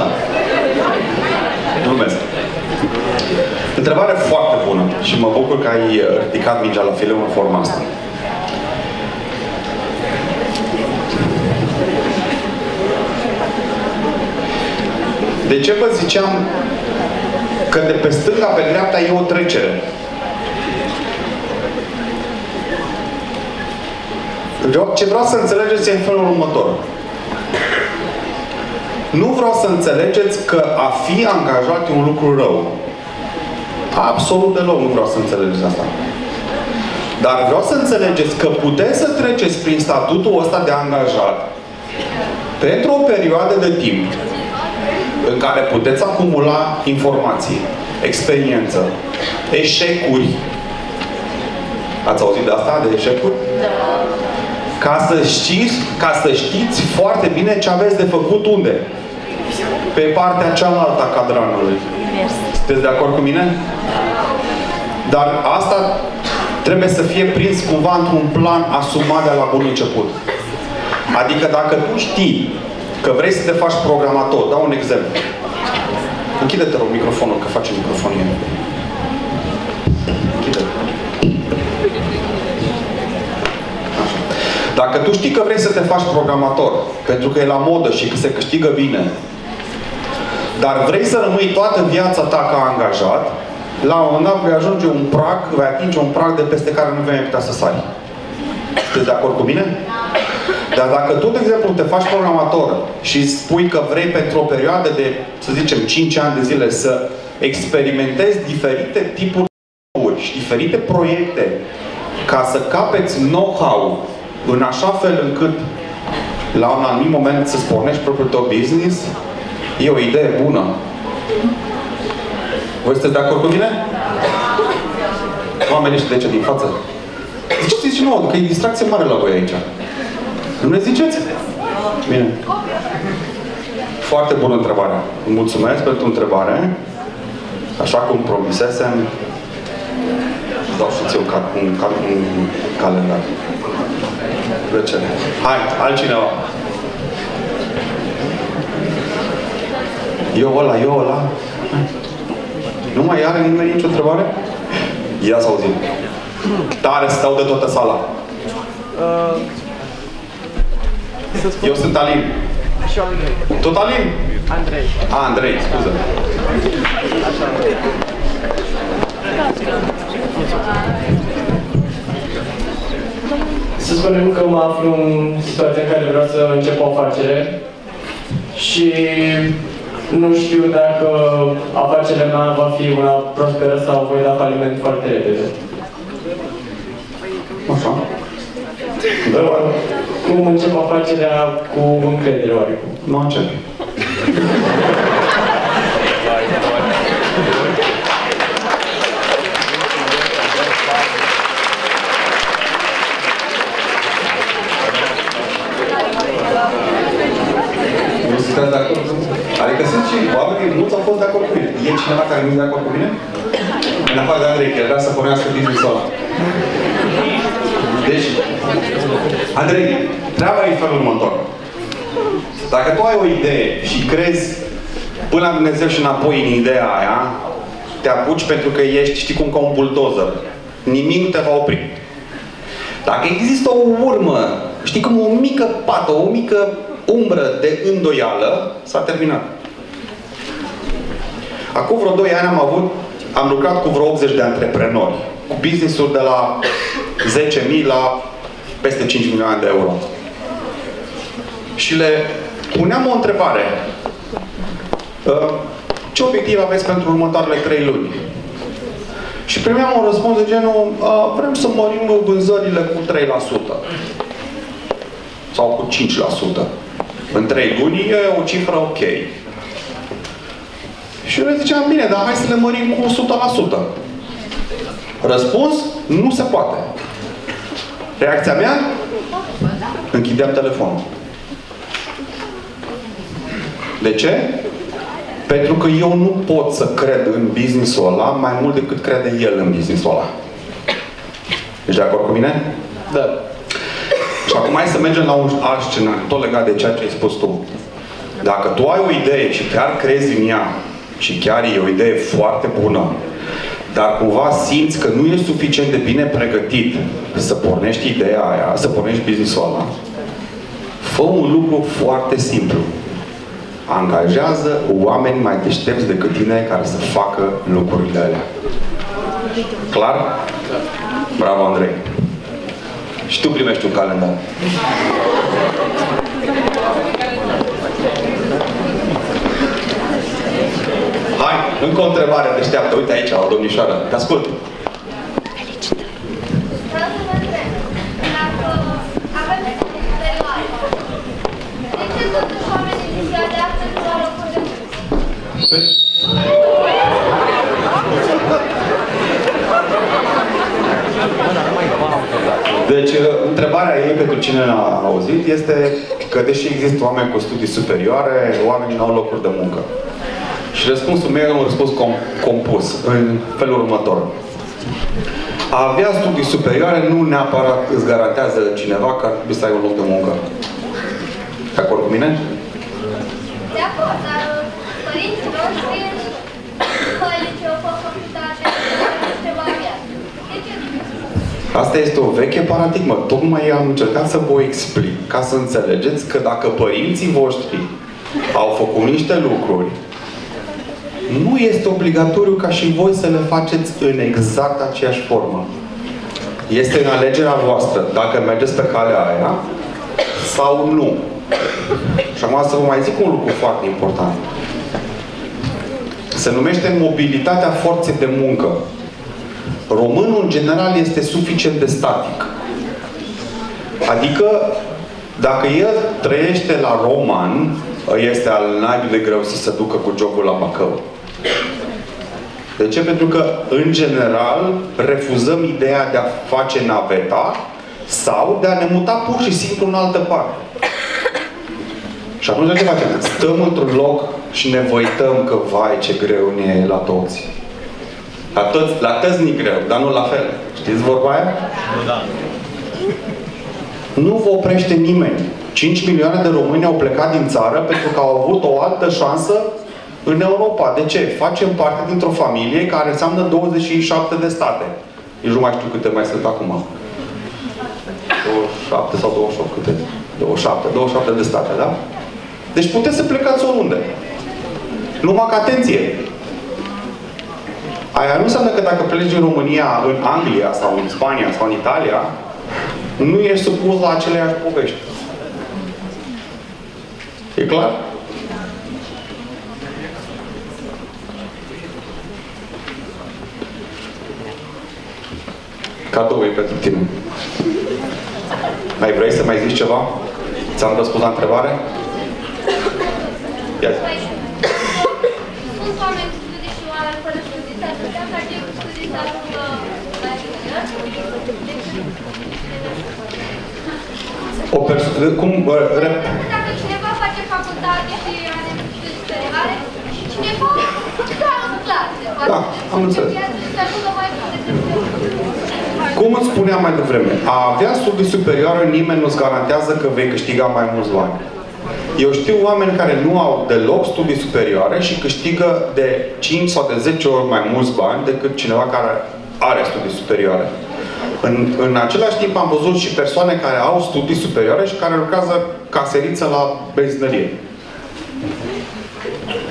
Glumesc. Întrebare foarte bună și mă bucur că ai uh, ridicat mingea la fileu în forma asta. De ce vă ziceam că de pe stânga pe dreapta e o trecere? Vreau- Ce vreau să înțelegeți e în felul următor. Nu vreau să înțelegeți că a fi angajat e un lucru rău. Absolut deloc nu vreau să înțelegeți asta. Dar vreau să înțelegeți că puteți să treceți prin statutul ăsta de angajat pentru o perioadă de timp în care puteți acumula informații, experiență, eșecuri. Ați auzit de asta, de eșecuri? Ca să știți, ca să știți foarte bine ce aveți de făcut unde. Pe partea cealaltă a cadranului. Sunteți de acord cu mine? Dar asta trebuie să fie prins cumva într-un plan asumat de la bun început. Adică dacă tu știi că vrei să te faci programator, dau un exemplu. Închide-te rog microfonul, că face microfonie. Închide-te. Dacă tu știi că vrei să te faci programator, pentru că e la modă și că se câștigă bine, dar vrei să rămâi toată viața ta ca angajat, la un moment dat vei ajunge un prag, vei atinge un prag de peste care nu vei mai putea să sari. Sunteți de acord cu mine? Dar dacă tu, de exemplu, te faci programator și spui că vrei pentru o perioadă de, să zicem, 5 ani de zile să experimentezi diferite tipuri și diferite proiecte ca să capeți know-how în așa fel încât la un anumit moment să-ți pornești propriul tău business, e o idee bună. Voi sunteți de acord cu mine? Oamenii ăștia de ce din față? Ziceți, ziceți nouă, că e distracție mare la voi aici. Nu ne ziceți? Bine. Foarte bună întrebare. Mulțumesc pentru întrebare. Așa cum promisesem, dau și ție un, cal- un, cal- un calendar. Plăcere. Hai, altcineva. Eu ăla, eu ăla. Nu mai are nimeni nicio întrebare? Ia să auzim. Tare stau de toată sala. Eu sunt Alin. Și Andrei. Tot Alin? Andrei. A, Andrei, scuză. Să spunem că mă aflu în situația în care vreau să încep o afacere și nu știu dacă afacerea mea va fi una prosperă sau voi da faliment foarte repede. Așa. Uh, Cum încep afacerea cu încredere oarecum? Nu încep. Nu sunteți de acord? Adică sunt și oameni, mulți au fost de acord cu mine. E cineva care nu e de acord cu mine? În afară de Andrei, că el vrea să pornească business-ul ăla. Deci, Andrei, treaba e în felul următor. Dacă tu ai o idee și crezi până la Dumnezeu și înapoi în ideea aia, te apuci pentru că ești, știi cum, ca un buldozer. Nimic nu te va opri. Dacă există o urmă, știi cum, o mică pată, o mică umbră de îndoială, s-a terminat. Acum vreo 2 ani am avut, am lucrat cu vreo 80 de antreprenori, cu business-uri de la 10.000 la peste 5 milioane de euro. Și le puneam o întrebare. Uh, Ce obiectiv aveți pentru următoarele 3 luni? Și primeam un răspuns de genul, "Uh, vrem să mărim vânzările cu 3%. Sau cu 5%. În 3 luni e o cifră ok. Și eu le ziceam, bine, dar hai să le mărim cu 100%. Răspuns, nu se poate. Reacția mea? Închideam telefonul. De ce? Pentru că eu nu pot să cred în business-ul ăla mai mult decât crede el în business-ul ăla. Ești de acord cu mine? Da. Și acum hai să mergem la un alt scenariu, tot legat de ceea ce ai spus tu. Dacă tu ai o idee și chiar crezi în ea și chiar e o idee foarte bună, dar cumva simți că nu e suficient de bine pregătit să pornești ideea aia, să pornești business-ul ăla, fă un lucru foarte simplu. Angajează oameni mai deștepți decât tine care să facă lucrurile alea. Clar? Bravo, Andrei. Și tu primești un calendar. Hai, încă o întrebare deșteaptă. Uite aici, o domnișoară. Te ascult. Vreau să vă întreb, dacă avem superioare, de ce totuși oamenii din ziua de astăzi nu au locuri de muncă? Deci, întrebarea ei pentru cine a auzit este că deși există oameni cu studii superioare, oamenii nu au locuri de muncă. Și răspunsul meu e un răspuns com- compus, în felul următor. A avea studii superioare nu neapărat îți garantează cineva că ar trebui să ai un loc de muncă. De acord cu mine? De acord, dar părinții noștri după liceu, pe facultate, ceva viață. De ce nu? Asta este o veche paradigmă. Tocmai am încercat să vă explic, ca să înțelegeți că dacă părinții voștri au făcut niște lucruri, nu este obligatoriu ca și voi să le faceți în exact aceeași formă. Este în alegerea voastră dacă mergeți pe calea aia sau nu. Și acum să vă mai zic un lucru foarte important. Se numește mobilitatea forței de muncă. Românul, în general, este suficient de static. Adică, dacă el trăiește la roman, este al naibii de greu să se ducă cu jocul la Bacău. De ce? Pentru că, în general, refuzăm ideea de a face naveta sau de a ne muta pur și simplu în altă parte. Și atunci ce facem? Stăm într-un loc și ne văităm că, vai, ce greu ne e la toți. La toți, la toți ni greu, dar nu la fel. Știți vorba aia? Da. Nu vă oprește nimeni. 5 milioane de români au plecat din țară pentru că au avut o altă șansă în Europa. De ce? Facem parte dintr-o familie care înseamnă 27 de state. Nici nu mai știu câte mai sunt acum. 27 sau 28 câte? 27. 27 de state, da? Deci puteți să plecați oriunde. Numai că atenție! Aia nu înseamnă că dacă pleci în România, în Anglia sau în Spania sau în Italia, nu ești supus la aceleași povești. E clar? Cadou e pentru tine. Mai vrei să mai zici ceva? Ți-am răspuns la întrebare? Ia zi. Sunt oameni cu studii și oameni fără studii, s-ar putea ca cei cu studii să ajungă la ingineri? O persoană... Cum... bă, rep- Dacă cineva face facultate și are studii superioare și cineva doar în clase, poate Da, am înțeles. să ajungă mai bun decât Cum îți spuneam mai devreme, a avea studii superioare nimeni nu-ți garantează că vei câștiga mai mulți bani. Eu știu oameni care nu au deloc studii superioare și câștigă de 5 sau de 10 ori mai mulți bani decât cineva care are studii superioare. În, în același timp am văzut și persoane care au studii superioare și care lucrează caseriță la benzinărie.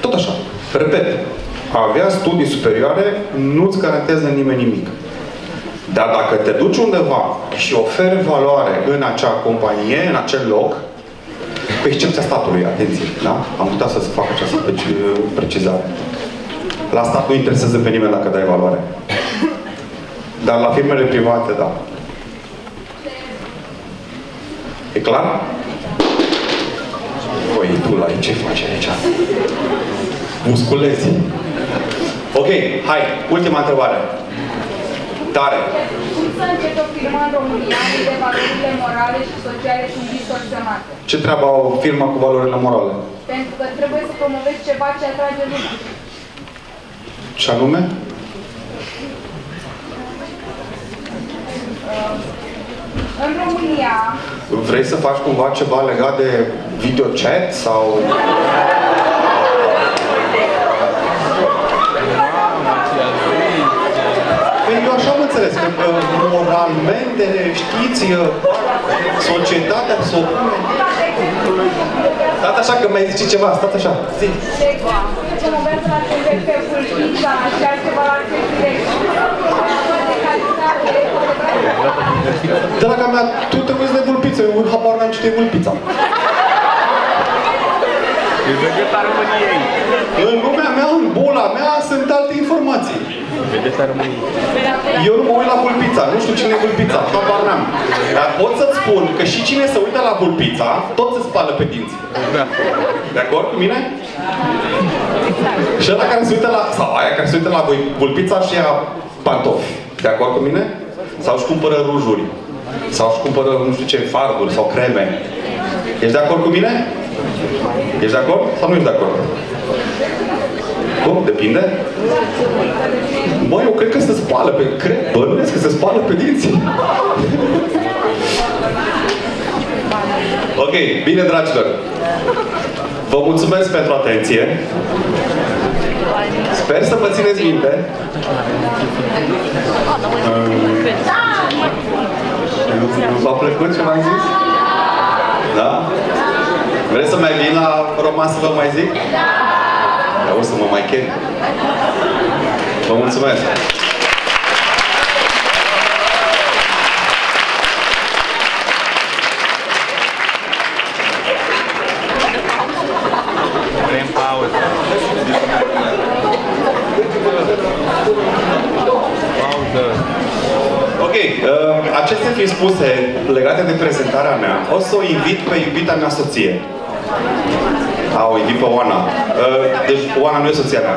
Tot așa. Repet, a avea studii superioare nu-ți garantează nimeni nimic. Dar dacă te duci undeva și oferi valoare în acea companie, în acel loc, cu excepția statului, atenție, da? Am putea să fac această preci- precizare. La stat nu interesează pe nimeni dacă dai valoare. Dar la firmele private, da. E clar? Păi, tu la ce faci aici? Musculezi. Ok, hai, ultima întrebare. Tare. Cum să începe o firmă în România unde valorile morale și sociale sunt distorsionate? Ce treabă au firma cu valorile morale? Pentru că trebuie să promovezi ceva ce atrage lumea. Ce anume? În România, Vrei să faci cumva ceva legat de videochat sau... eu așa am înțeles, că uh, moralmente, știți, uh, societatea se opune. Stați așa că mai zice ceva, stați așa. Zi. de exemplu, promovează la TVP-ul pizza și altceva la direct. de calitate, Draga mea, tu te uiți de vulpiță, eu habar n-am ce e vulpița. E vedeta României. În lumea mea, în bula mea, sunt alte informații. Vedeta României. Eu nu mă uit la vulpița, nu știu cine e vulpița, habar n-am. Dar pot să-ți spun că și cine se uită la vulpița, tot se spală pe dinți. Da. De acord cu mine? Și ăla care se uită la, sau aia care se uită la voi- vulpița și ia pantofi. De acord cu mine? Sau își cumpără rujuri. Sau își cumpără, nu știu ce, farduri sau creme. Ești de acord cu mine? Ești de acord sau nu ești de acord? Cum? Depinde? Băi, eu cred că se spală pe... Cred, bănuiesc că se spală pe dinți. ok, bine, dragilor. Vă mulțumesc pentru atenție. Sper să vă țineți minte. Um, V-a plăcut ce v-am zis? Da? Vreți să mai vin la roman să vă mai zic? Da. O să mă mai chem. Vă mulțumesc! Vrem pauză. Pauză. Ok, uh, acestea fiind spuse legate de prezentarea mea, o să o invit pe iubita mea soție. A, o invit pe Oana. Uh, deci Oana nu e soția mea.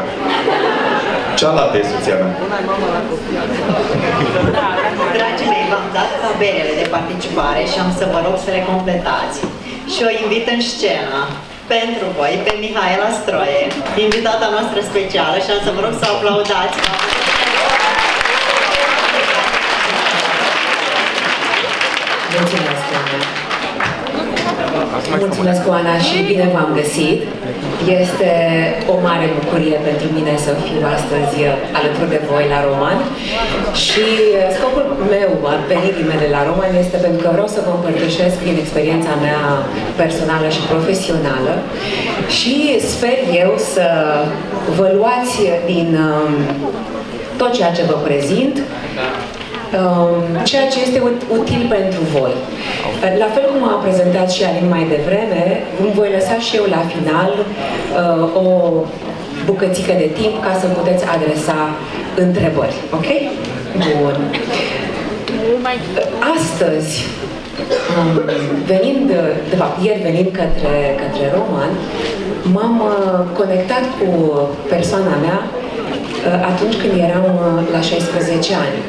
Cealaltă e soția mea. Dragii mei, v-am dat tabelele de participare și am să vă rog să le completați. Și o invit în scenă pentru voi pe Mihaela Stroie, invitata noastră specială și am să vă rog să o aplaudați. Mulțumesc! Oana. Mulțumesc, Oana, și bine v-am găsit. Este o mare bucurie pentru mine să fiu astăzi alături de voi la Roman. Și scopul meu al venirii mele la Roman este pentru că vreau să vă împărtășesc din experiența mea personală și profesională. Și sper eu să vă luați din um, tot ceea ce vă prezint um, ceea ce este util pentru voi. La fel cum a prezentat și Alin mai devreme, îmi voi lăsa și eu la final uh, o bucățică de timp ca să puteți adresa întrebări. Ok? Bun. Astăzi, um, venind, de fapt, ieri venind către, către Roman, m-am uh, conectat cu persoana mea uh, atunci când eram la 16 ani.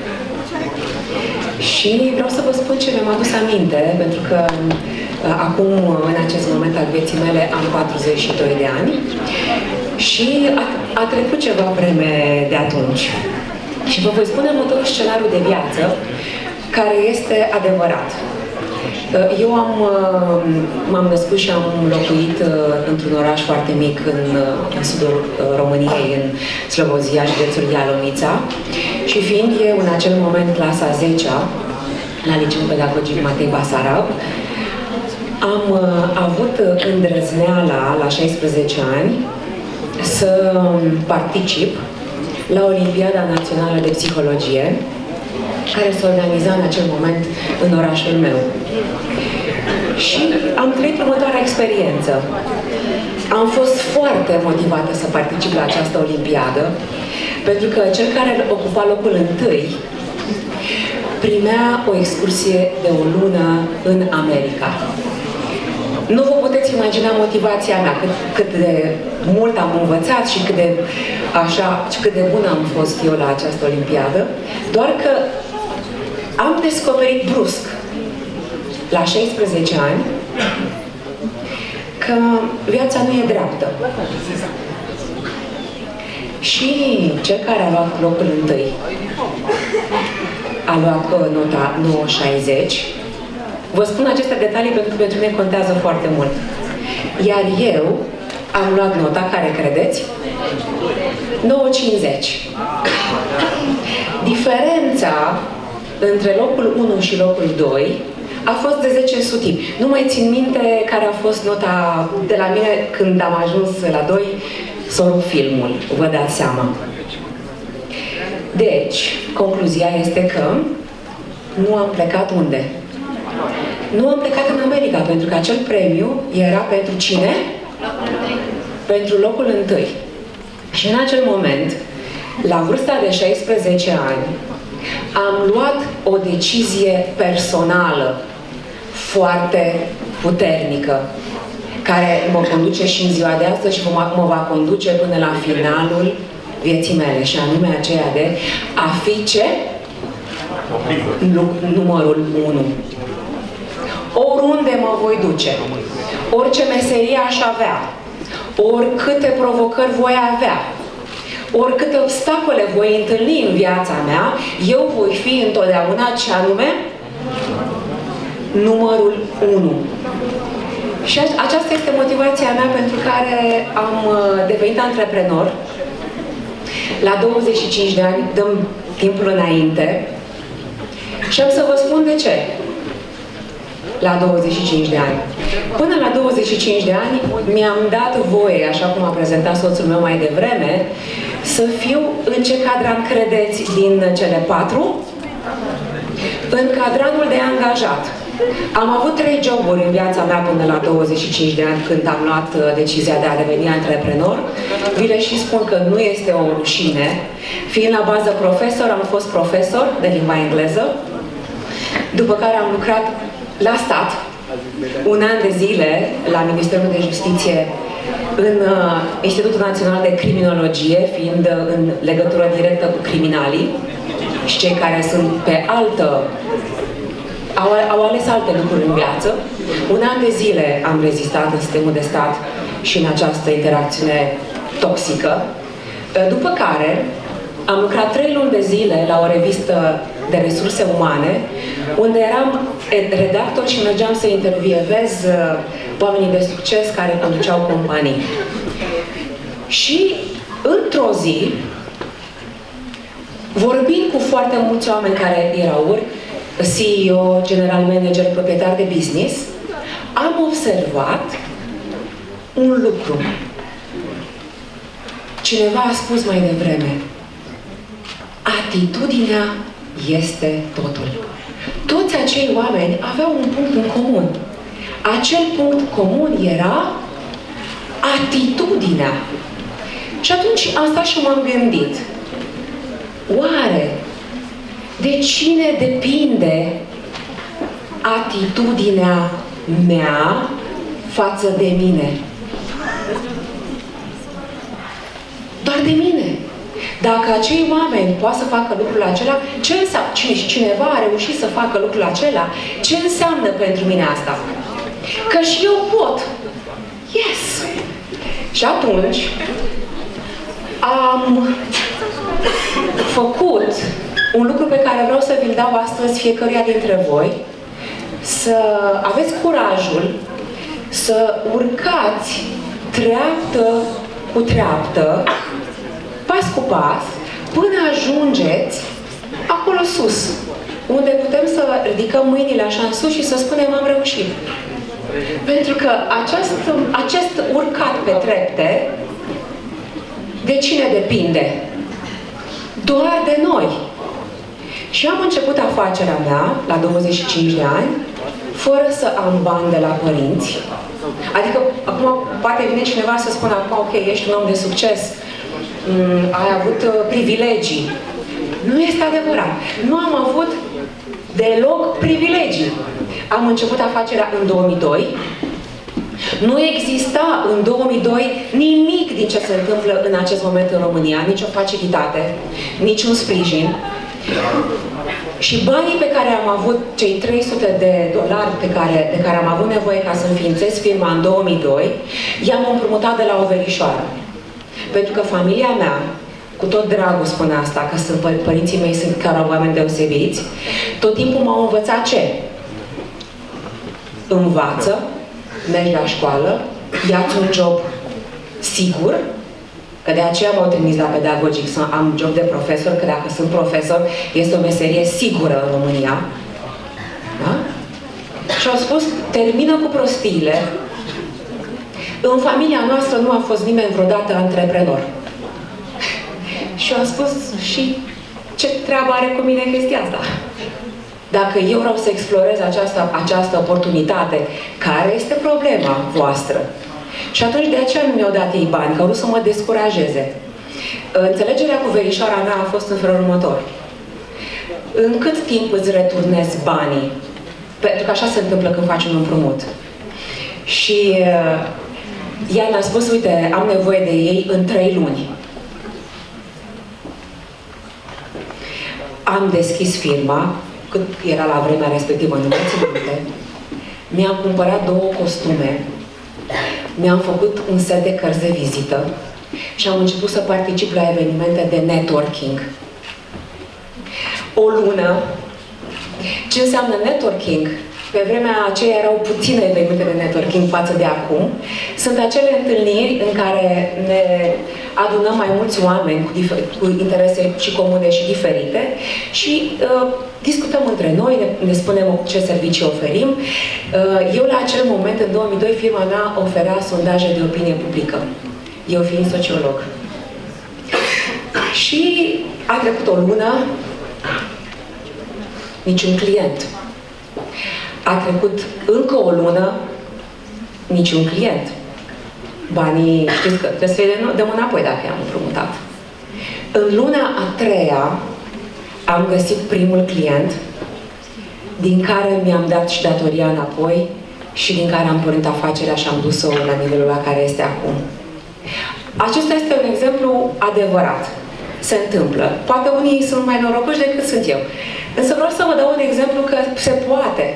Și vreau să vă spun ce mi-am adus aminte, pentru că uh, acum, în acest moment al vieții mele, am 42 de ani și a, a trecut ceva vreme de atunci. Și vă voi spune următorul scenariu de viață, care este adevărat. Uh, eu am, uh, m-am născut și am locuit într-un oraș foarte mic în, în sudul României, în Slobozia, județul Ialonița. Și fiind eu în acel moment clasa 10 la Liceul Pedagogic Matei Basarab, am uh, avut îndrăzneala la 16 ani să particip la Olimpiada Națională de Psihologie, care se organiza în acel moment în orașul meu. Și am trăit următoarea experiență. Am fost foarte motivată să particip la această olimpiadă, pentru că cel care ocupa locul întâi primea o excursie de o lună în America. Nu vă puteți imagina motivația mea, cât, cât de mult am învățat și cât de, așa, și cât de bună am fost eu la această olimpiadă, doar că am descoperit brusc, la 16 ani, că viața nu e dreaptă. Și cel care a luat locul întâi a luat nota 960. Vă spun aceste detalii pentru că pentru mine contează foarte mult. Iar eu am luat nota, care credeți? 950. Diferența între locul 1 și locul 2 a fost de 10 sutim. Nu mai țin minte care a fost nota de la mine când am ajuns la 2, să filmul, vă dați seama. Deci, concluzia este că nu am plecat unde? Nu am plecat în America, pentru că acel premiu era pentru cine? Pentru locul întâi. Și în acel moment, la vârsta de 16 ani, am luat o decizie personală foarte puternică, care mă conduce și în ziua de astăzi și mă va conduce până la finalul vieții mele și anume aceea de a fi ce? Numărul 1. Oriunde mă voi duce, orice meserie aș avea, oricâte provocări voi avea, oricâte obstacole voi întâlni în viața mea, eu voi fi întotdeauna ce anume? Numărul 1. Și aceasta este motivația mea pentru care am uh, devenit antreprenor la 25 de ani, dăm timpul înainte. Și am să vă spun de ce. La 25 de ani. Până la 25 de ani mi-am dat voie, așa cum a prezentat soțul meu mai devreme, să fiu în ce cadran credeți din cele patru? În cadranul de angajat. Am avut trei joburi în viața mea până la 25 de ani când am luat uh, decizia de a deveni antreprenor. Vi le și spun că nu este o rușine. Fiind la bază profesor, am fost profesor de limba engleză, după care am lucrat la stat un an de zile la Ministerul de Justiție în uh, Institutul Național de Criminologie, fiind uh, în legătură directă cu criminalii și cei care sunt pe altă au, au ales alte lucruri în viață. Un an de zile am rezistat în sistemul de stat și în această interacțiune toxică. După care am lucrat trei luni de zile la o revistă de resurse umane, unde eram redactor și mergeam să intervievez uh, oamenii de succes care conduceau companii. Și într-o zi, vorbind cu foarte mulți oameni care erau CEO, general manager, proprietar de business, am observat un lucru. Cineva a spus mai devreme, atitudinea este totul. Toți acei oameni aveau un punct în comun. Acel punct comun era atitudinea. Și atunci am stat și m-am gândit, oare de cine depinde atitudinea mea față de mine? Doar de mine. Dacă acei oameni poate să facă lucrul acela, ce înseamnă? Cine și cineva a reușit să facă lucrul acela, ce înseamnă pentru mine asta? Că și eu pot. Yes! Și atunci am făcut un lucru pe care vreau să vi-l dau astăzi fiecăruia dintre voi, să aveți curajul să urcați treaptă cu treaptă, pas cu pas, până ajungeți acolo sus, unde putem să ridicăm mâinile așa în sus și să spunem am reușit. Pentru că acest, acest urcat pe trepte, de cine depinde? Doar de noi. Și am început afacerea mea la 25 de ani, fără să am bani de la părinți. Adică, acum poate vine cineva să spună, acum, ok, ești un om de succes, mm, ai avut uh, privilegii. Nu este adevărat. Nu am avut deloc privilegii. Am început afacerea în 2002. Nu exista în 2002 nimic din ce se întâmplă în acest moment în România, nicio facilitate, niciun sprijin. Și banii pe care am avut, cei 300 de dolari pe care, de care am avut nevoie ca să înființez firma în 2002, i-am împrumutat de la o verișoară. Pentru că familia mea, cu tot dragul spun asta, că sunt păr părinții mei sunt chiar oameni deosebiți, tot timpul m-au învățat ce? Învață, mergi la școală, ia-ți un job sigur, Că de aceea m-au trimis la pedagogic să am job de profesor, că dacă sunt profesor, este o meserie sigură în România. Da? Și au spus, termină cu prostiile. În familia noastră nu a fost nimeni vreodată antreprenor. Și am spus, și ce treabă are cu mine chestia asta? Dacă eu vreau să explorez această, această oportunitate, care este problema voastră? Și atunci de aceea nu mi-au dat ei bani, că au vrut să mă descurajeze. Înțelegerea cu verișoara mea a fost în felul următor. În cât timp îți returnezi banii? Pentru că așa se întâmplă când faci un împrumut. Și uh, ea mi-a spus, uite, am nevoie de ei în trei luni. Am deschis firma, cât era la vremea respectivă, nu minte, mi-am cumpărat două costume mi-am făcut un set de cărți de vizită și am început să particip la evenimente de networking. O lună. Ce înseamnă networking? Pe vremea aceea erau puține evenimente de networking față de acum. Sunt acele întâlniri în care ne adunăm mai mulți oameni cu, cu interese și comune și diferite și uh, discutăm între noi, ne, ne spunem ce servicii oferim. Uh, eu la acel moment, în 2002, firma mea oferea sondaje de opinie publică. Eu fiind sociolog. Și a trecut o lună, niciun client. A trecut încă o lună, niciun client. Banii, știți că trebuie să-i dăm înapoi dacă i-am împrumutat. În luna a treia am găsit primul client din care mi-am dat și datoria înapoi și din care am pornit afacerea și am dus-o la nivelul la care este acum. Acesta este un exemplu adevărat. Se întâmplă. Poate unii sunt mai norocoși decât sunt eu. Însă vreau să vă dau un exemplu că se poate.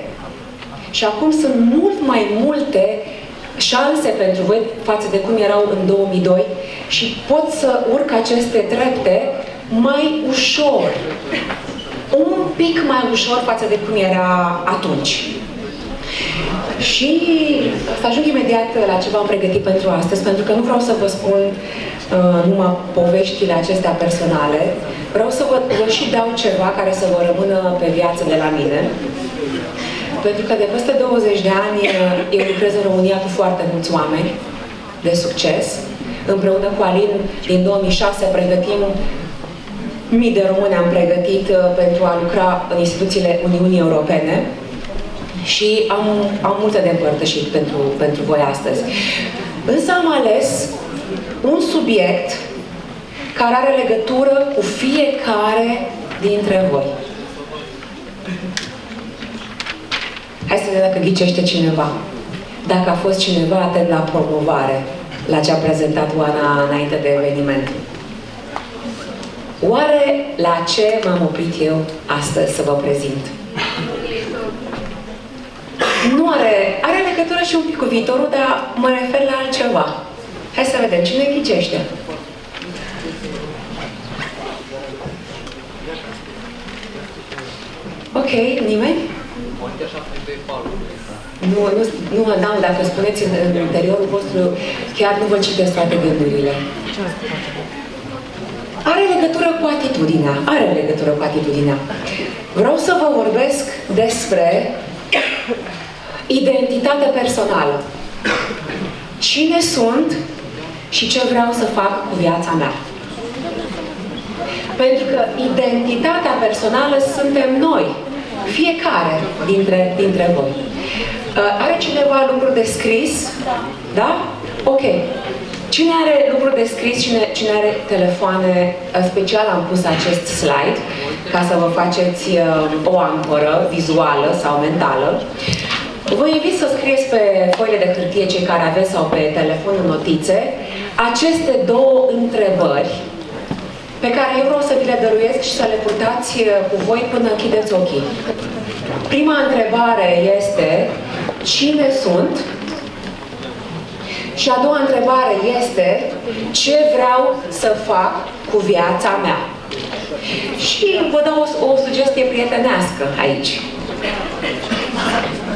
Și acum sunt mult mai multe șanse pentru voi față de cum erau în 2002 și pot să urc aceste trepte mai ușor. un pic mai ușor față de cum era atunci. Și să ajung imediat la ce v-am pregătit pentru astăzi, pentru că nu vreau să vă spun uh, numai poveștile acestea personale, vreau să vă, vă și dau ceva care să vă rămână pe viață de la mine. Pentru că de peste 20 de ani uh, eu lucrez în România cu foarte mulți oameni de succes. Împreună cu Alin, din 2006, pregătim mii de români am pregătit uh, pentru a lucra în instituțiile Uniunii Europene și am, am multe de împărtășit pentru, pentru voi astăzi. Însă am ales un subiect care are legătură cu fiecare dintre voi. Hai să vedem dacă ghicește cineva. Dacă a fost cineva atent la promovare, la ce a prezentat Oana înainte de eveniment. Oare la ce m-am oprit eu astăzi să vă prezint? Nu are, are legătură și un pic cu viitorul, dar mă refer la altceva. Hai să vedem, cine ghicește? Ok, nimeni? Nu, nu, nu, nu, dacă spuneți în, în interiorul vostru, chiar nu vă citesc toate gândurile. Are legătură cu atitudinea. Are legătură cu atitudinea. Vreau să vă vorbesc despre identitate personală. Cine sunt și ce vreau să fac cu viața mea. Pentru că identitatea personală suntem noi, fiecare dintre, dintre voi. Uh, are cineva lucruri de scris? Da? Ok. Cine are lucruri de scris, cine, cine are telefoane, uh, special am pus acest slide ca să vă faceți uh, o ancoră vizuală sau mentală. Vă invit să scrieți pe foile de hârtie cei care aveți sau pe telefon în notițe aceste două întrebări pe care eu vreau să vi le dăruiesc și să le purtați uh, cu voi până închideți ochii. Prima întrebare este cine sunt? Și a doua întrebare este ce vreau să fac cu viața mea? Și vă dau o, o sugestie prietenească aici.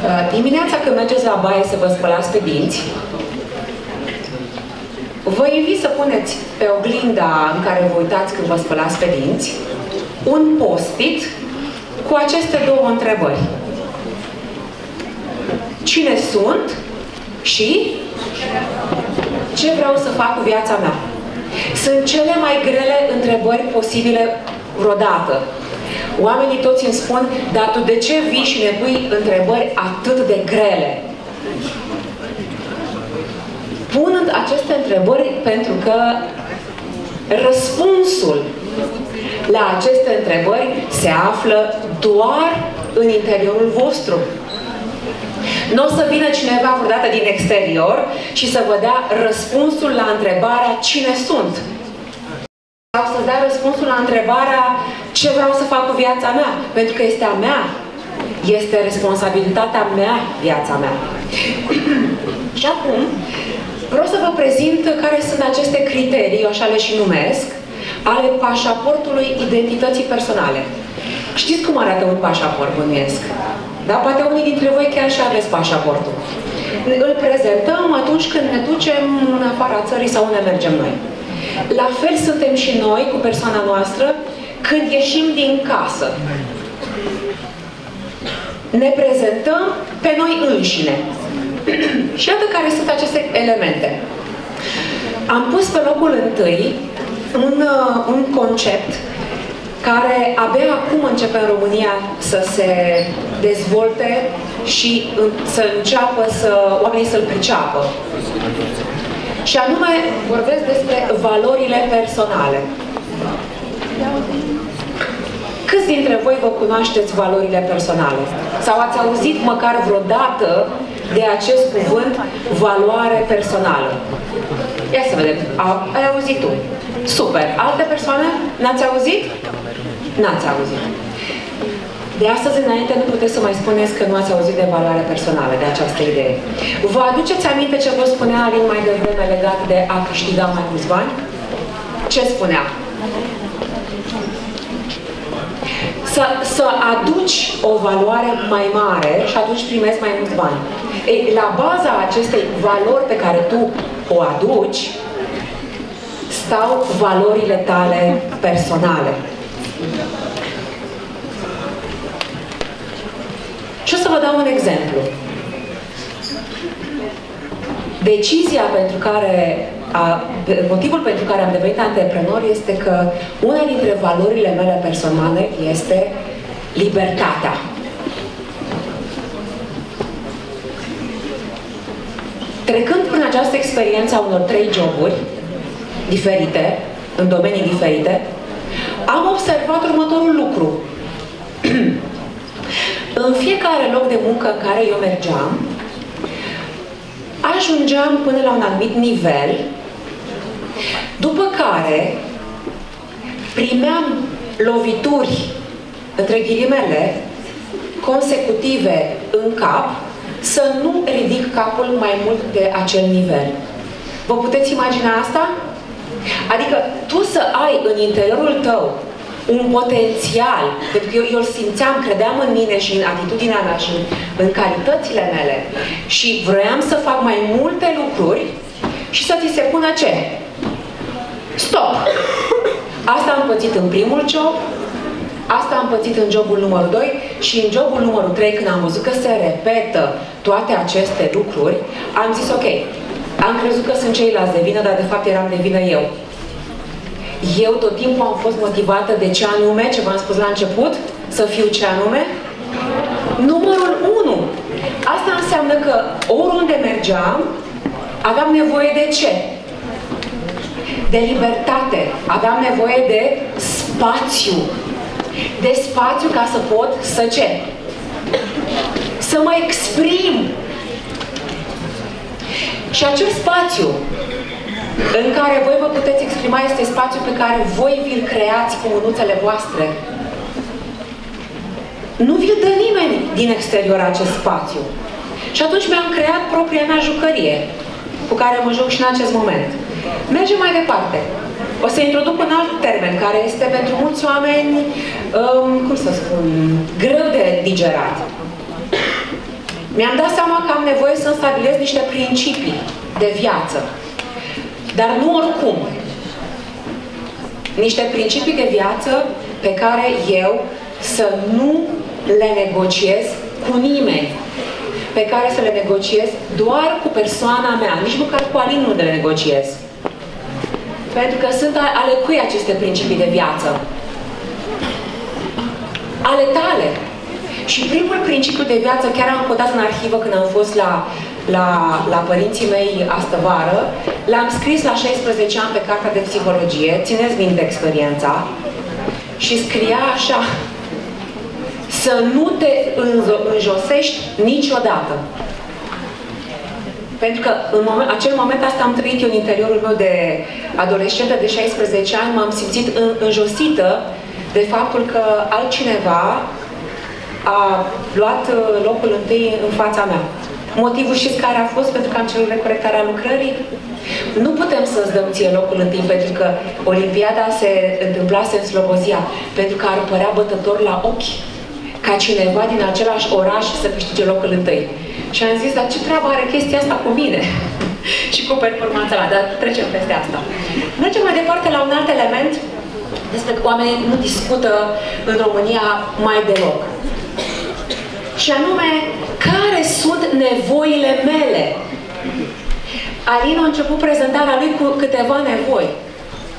Uh, dimineața când mergeți la baie să vă spălați pe dinți, vă invit să puneți pe oglinda în care vă uitați când vă spălați pe dinți un post-it cu aceste două întrebări. Cine sunt și ce vreau să fac cu viața mea? Sunt cele mai grele întrebări posibile vreodată. Oamenii toți îmi spun, dar tu de ce vii și ne pui întrebări atât de grele? Pun aceste întrebări pentru că răspunsul la aceste întrebări se află doar în interiorul vostru. Nu o să vină cineva vreodată din exterior și să vă dea răspunsul la întrebarea cine sunt. Sau să dea răspunsul la întrebarea ce vreau să fac cu viața mea. Pentru că este a mea. Este responsabilitatea mea, viața mea. și acum, vreau să vă prezint care sunt aceste criterii, eu așa le și numesc, ale pașaportului identității personale. Știți cum arată un pașaport, bănuiesc? Da? Poate unii dintre voi chiar și aveți pașaportul. Îl prezentăm atunci când ne ducem în afara țării sau unde mergem noi. La fel suntem și noi cu persoana noastră când ieșim din casă. Ne prezentăm pe noi înșine. Și iată care sunt aceste elemente. Am pus pe locul întâi un, uh, un concept care abia acum începe în România să se dezvolte și să înceapă să oamenii să-l priceapă. Și anume vorbesc despre valorile personale. Câți dintre voi vă cunoașteți valorile personale? Sau ați auzit măcar vreodată de acest cuvânt valoare personală? Ia să vedem. Ai auzit tu. Super. Alte persoane? N-ați auzit? N-ați auzit. De astăzi înainte nu puteți să mai spuneți că nu ați auzit de valoare personală, de această idee. Vă aduceți aminte ce vă spunea Alin mai devreme legat de a câștiga mai mulți bani? Ce spunea? Să să, să aduci o valoare mai mare și atunci primești mai mulți bani. Ei, la baza acestei valori pe care tu o aduci, stau valorile tale personale. Și o să vă dau un exemplu. Decizia pentru care, a, motivul pentru care am devenit antreprenor este că una dintre valorile mele personale este libertatea. Trecând prin această experiență a unor trei joburi diferite, în domenii diferite, am observat următorul lucru. în fiecare loc de muncă în care eu mergeam, ajungeam până la un anumit nivel, după care primeam lovituri, între ghilimele, consecutive în cap, să nu ridic capul mai mult de acel nivel. Vă puteți imagina asta? Adică tu să ai în interiorul tău un potențial, pentru că eu, eu simțeam, credeam în mine și în atitudinea mea și în, în calitățile mele și vroiam să fac mai multe lucruri și să ți se pună ce? Stop! Asta am pățit în primul job, asta am pățit în jobul numărul 2 și în jobul numărul 3, când am văzut că se repetă toate aceste lucruri, am zis, ok, am crezut că sunt ceilalți de vină, dar de fapt eram de vină eu. Eu tot timpul am fost motivată de ce anume, ce v-am spus la început, să fiu ce anume? Numărul 1. Asta înseamnă că oriunde mergeam, aveam nevoie de ce? De libertate. Aveam nevoie de spațiu. De spațiu ca să pot să ce? Să mă exprim. Și acel spațiu în care voi vă puteți exprima este spațiul pe care voi vi-l creați cu mânuțele voastre. Nu vi-l dă nimeni din exterior acest spațiu. Și atunci mi-am creat propria mea jucărie, cu care mă joc și în acest moment. Mergem mai departe. O să introduc un alt termen, care este pentru mulți oameni, um, cum să spun, greu de digerat. Mi-am dat seama că am nevoie să stabilez niște principii de viață. Dar nu oricum. Niște principii de viață pe care eu să nu le negociez cu nimeni. Pe care să le negociez doar cu persoana mea. Nici măcar cu Alin nu le negociez. Pentru că sunt ale cui aceste principii de viață? Ale tale. Și primul principiu de viață, chiar am codat în arhivă când am fost la la, la părinții mei astă vară. L-am scris la 16 ani pe cartea de psihologie, țineți minte experiența, și scria așa, să nu te înjosești niciodată. Pentru că în moment, acel moment asta am trăit eu în interiorul meu de adolescentă de 16 ani, m-am simțit în, înjosită de faptul că altcineva a luat uh, locul întâi în fața mea. Motivul știți care a fost? Pentru că am cerut recorectarea lucrării? Nu putem să-ți dăm ție locul întâi pentru că Olimpiada se întâmplase în Slobozia, pentru că ar părea bătător la ochi ca cineva din același oraș să câștige locul întâi. Și am zis, dar ce treabă are chestia asta cu mine? și cu performanța mea, dar trecem peste asta. Mergem mai departe la un alt element despre că oamenii nu discută în România mai deloc. Și anume, care sunt nevoile mele? Alin a început prezentarea lui cu câteva nevoi,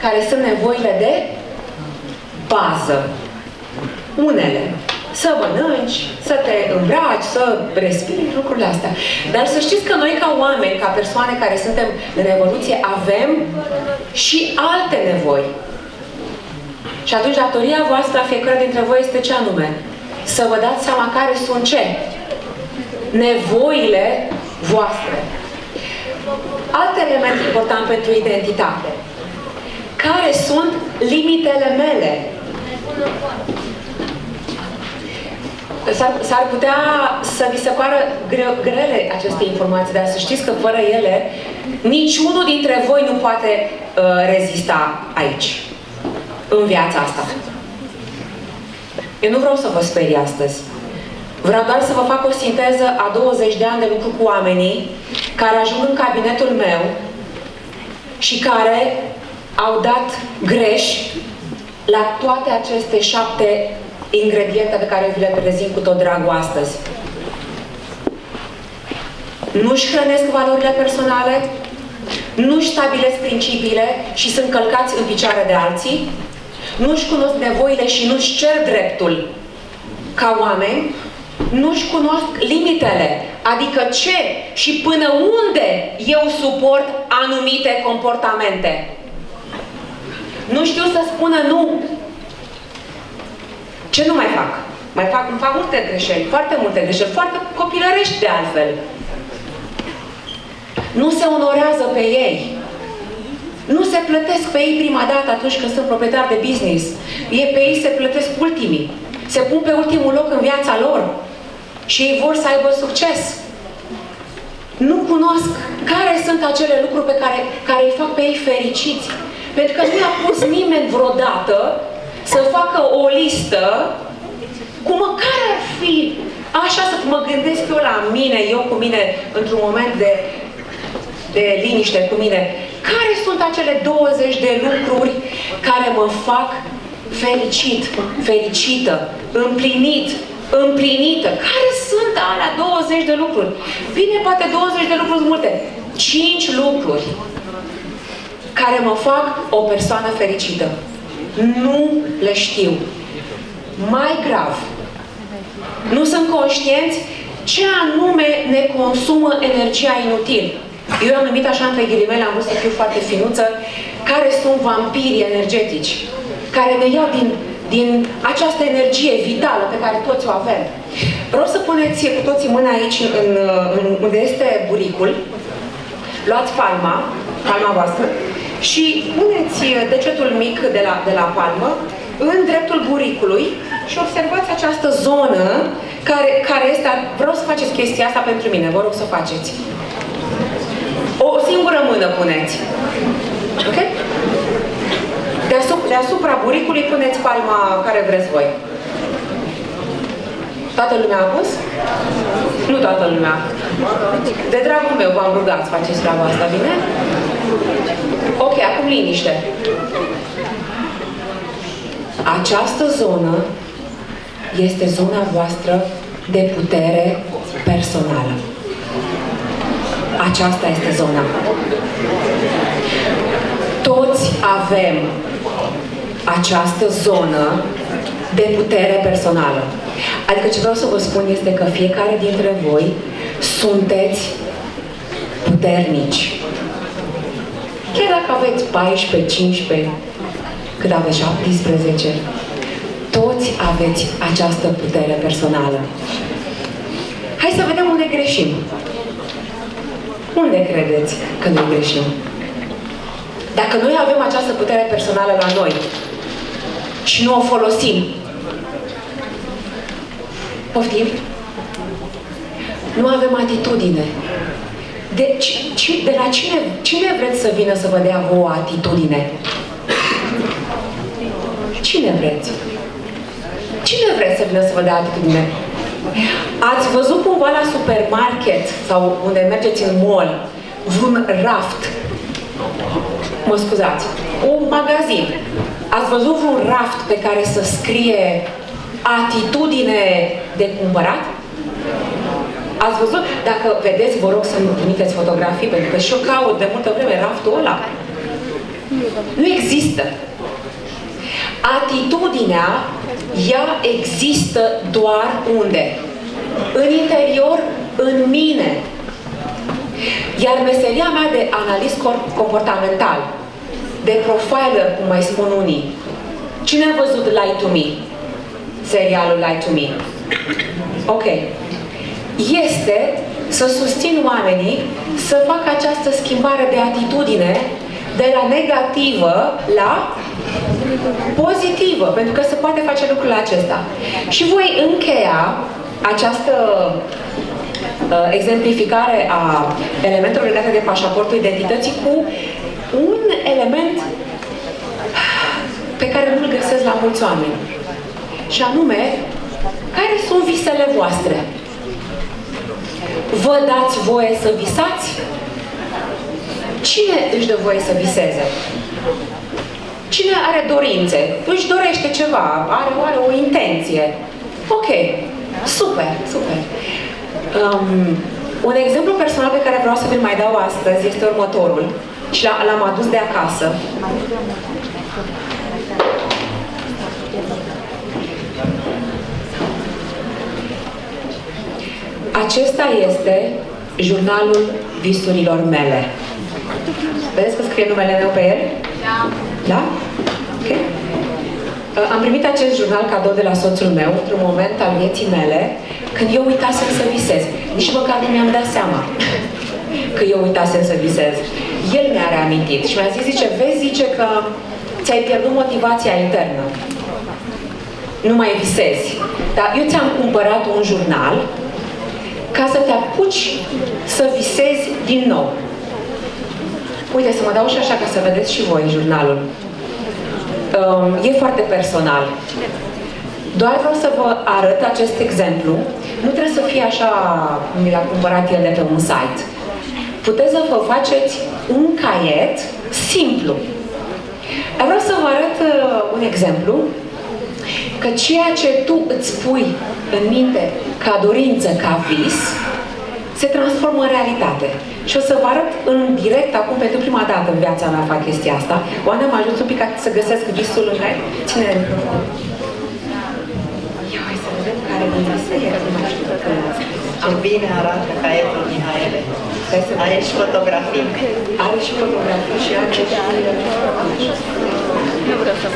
care sunt nevoile de bază. Unele. Să mănânci, să te îmbraci, să respiri, lucrurile astea. Dar să știți că noi ca oameni, ca persoane care suntem în Revoluție, avem și alte nevoi. Și atunci datoria voastră a fiecare dintre voi este ce anume? Să vă dați seama care sunt ce? nevoile voastre. Alt element important pentru identitate. Care sunt limitele mele? S-ar putea să vi se pară greu, grele aceste informații, dar să știți că fără ele, niciunul dintre voi nu poate uh, rezista aici, în viața asta. Eu nu vreau să vă sperii astăzi. Vreau doar să vă fac o sinteză a 20 de ani de lucru cu oamenii care ajung în cabinetul meu și care au dat greș la toate aceste șapte ingrediente pe care vi le prezint cu tot dragul astăzi. Nu-și hrănesc valorile personale, nu-și stabilesc principiile și sunt călcați în picioare de alții, nu-și cunosc nevoile și nu-și cer dreptul ca oameni, nu-și cunosc limitele, adică ce și până unde eu suport anumite comportamente. Nu știu să spună nu. Ce nu mai fac? Mai fac, îmi fac multe greșeli, foarte multe greșeli, foarte copilărești de altfel. Nu se onorează pe ei. Nu se plătesc pe ei prima dată atunci când sunt proprietari de business. E pe ei se plătesc ultimii. Se pun pe ultimul loc în viața lor. Și ei vor să aibă succes. Nu cunosc care sunt acele lucruri pe care, care îi fac pe ei fericiți. Pentru că nu i-a pus nimeni vreodată să facă o listă cu măcar ar fi așa să mă gândesc eu la mine, eu cu mine, într-un moment de, de liniște cu mine, care sunt acele 20 de lucruri care mă fac fericit, fericită, împlinit, împlinită. Care sunt alea 20 de lucruri? Bine, poate 20 de lucruri multe. 5 lucruri care mă fac o persoană fericită. Nu le știu. Mai grav, nu sunt conștienți ce anume ne consumă energia inutil. Eu am numit așa între ghilimele, am vrut să fiu foarte finuță, care sunt vampirii energetici, care ne iau din, din această energie vitală pe care toți o avem. Vreau să puneți cu toții mâna aici, în, în, unde este buricul, luați palma, palma voastră, și puneți degetul mic de la, de la palmă în dreptul buricului și observați această zonă care, care este... Vreau să faceți chestia asta pentru mine, vă rog să o faceți. O singură mână puneți. Ok? Deasupra, deasupra buricului puneți palma care vreți voi. Toată lumea a pus? Nu toată lumea. De dragul meu v-am rugat să faceți treaba asta, bine? Ok, acum liniște. Această zonă este zona voastră de putere personală. Aceasta este zona. Toți avem această zonă de putere personală. Adică ce vreau să vă spun este că fiecare dintre voi sunteți puternici. Chiar dacă aveți 14, 15, cât aveți 17, toți aveți această putere personală. Hai să vedem unde greșim. Unde credeți că noi greșim? Dacă noi avem această putere personală la noi și nu o folosim, poftim? Nu avem atitudine. Deci, de la cine, cine vreți să vină să vă dea o atitudine? Cine vreți? Cine vreți să vină să vă dea atitudine? Ați văzut cumva la supermarket sau unde mergeți în mall vreun raft? Mă scuzați. Un magazin. Ați văzut vreun raft pe care să scrie atitudine de cumpărat? Ați văzut? Dacă vedeți, vă rog să-mi trimiteți fotografii, pentru că și eu caut de multă vreme raftul ăla. Nu există. Atitudinea, ea există doar unde? În interior, în mine. Iar meseria mea de analist comportamental, de profiler, cum mai spun unii, cine a văzut Lie to Me? Serialul Lie to Me. Ok. Este să susțin oamenii să facă această schimbare de atitudine de la negativă la pozitivă, pentru că se poate face lucrul acesta. Și voi încheia această uh, exemplificare a elementelor legate de pașaportul identității cu un element pe care nu-l găsesc la mulți oameni. și anume, care sunt visele voastre? Vă dați voie să visați? Cine își dă voie să viseze? Cine are dorințe? Își dorește ceva, are, are o intenție. Ok, super, super. Um, un exemplu personal pe care vreau să vi-l mai dau astăzi este următorul și l-am adus de acasă. Acesta este jurnalul visurilor mele. Vedeți că scrie numele meu pe el? Da. Da? Ok. Am primit acest jurnal cadou de la soțul meu într-un moment al vieții mele când eu uitasem să visez. Nici măcar nu mi-am dat seama că eu uitasem să visez. El mi-a reamintit și mi-a zis, zice, vezi, zice că ți-ai pierdut motivația internă. Nu mai visezi. Dar eu ți-am cumpărat un jurnal ca să te apuci să visezi din nou. Uite, să mă dau și așa ca să vedeți și voi jurnalul. Um, e foarte personal. Doar vreau să vă arăt acest exemplu. Nu trebuie să fie așa cum mi l-a cumpărat el de pe un site. Puteți să vă faceți un caiet simplu. Dar vreau să vă arăt uh, un exemplu că ceea ce tu îți pui în minte ca dorință, ca vis, se transformă în realitate. Și o să vă arăt în direct, acum pentru prima dată în viața mea fac chestia asta. Oana m-a ajuns un pic să găsesc visul în care... Ține microfonul. Ia, hai să vedem care din vise e, nu mai știu că Am bine arată caietul Mihaele. Are și fotografii. Are și fotografii și are și... Nu vreau să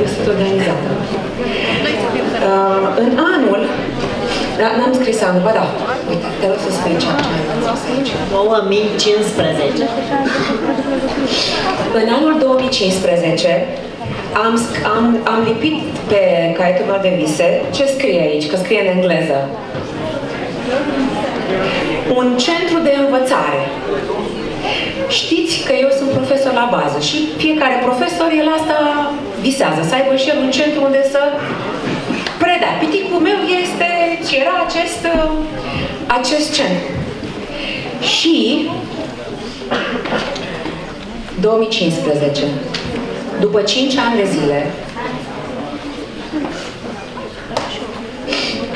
Eu sunt organizată. Uh, în anul, da, n-am scris anul, ba da, uite, te rog să spui ce aici. 2015. În anul 2015 am, sc- am, am lipit pe caietul meu de vise ce scrie aici, că scrie în engleză. Un centru de învățare. Știți că eu sunt profesor la bază și fiecare profesor, el asta visează, să aibă și el un centru unde să predea. Piticul meu este, și era acest, uh, acest centru. Și 2015, după 5 ani de zile,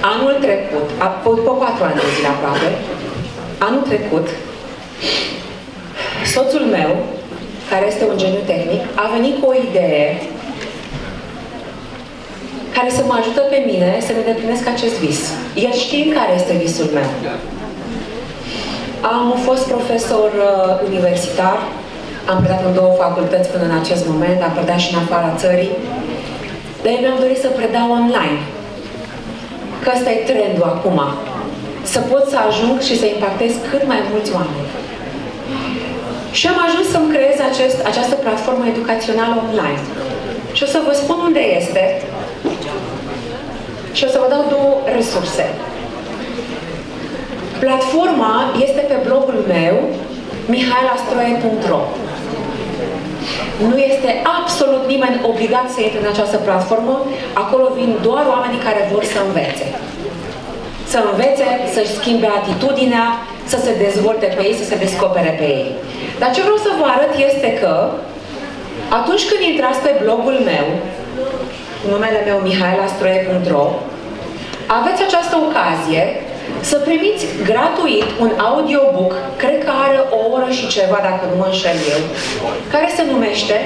anul trecut, a- după 4 ani de zile aproape, anul trecut, soțul meu, care este un geniu tehnic, a venit cu o idee care să mă ajută pe mine să-mi îndeplinesc acest vis. El știe care este visul meu. Am fost profesor uh, universitar, am predat în două facultăți până în acest moment, am predat și în afara țării, dar eu mi-am dorit să predau online. Că ăsta e trendul acum. Să pot să ajung și să impactez cât mai mulți oameni. Și am ajuns să-mi creez acest, această platformă educațională online. Și o să vă spun unde este și o să vă dau două resurse. Platforma este pe blogul meu mihailastroie.ro Nu este absolut nimeni obligat să intre în această platformă. Acolo vin doar oamenii care vor să învețe. Să învețe, să-și schimbe atitudinea, să se dezvolte pe ei, să se descopere pe ei. Dar ce vreau să vă arăt este că atunci când intrați pe blogul meu, numele meu mihailastroie.ro aveți această ocazie să primiți gratuit un audiobook, cred că are o oră și ceva, dacă nu mă înșel eu, care se numește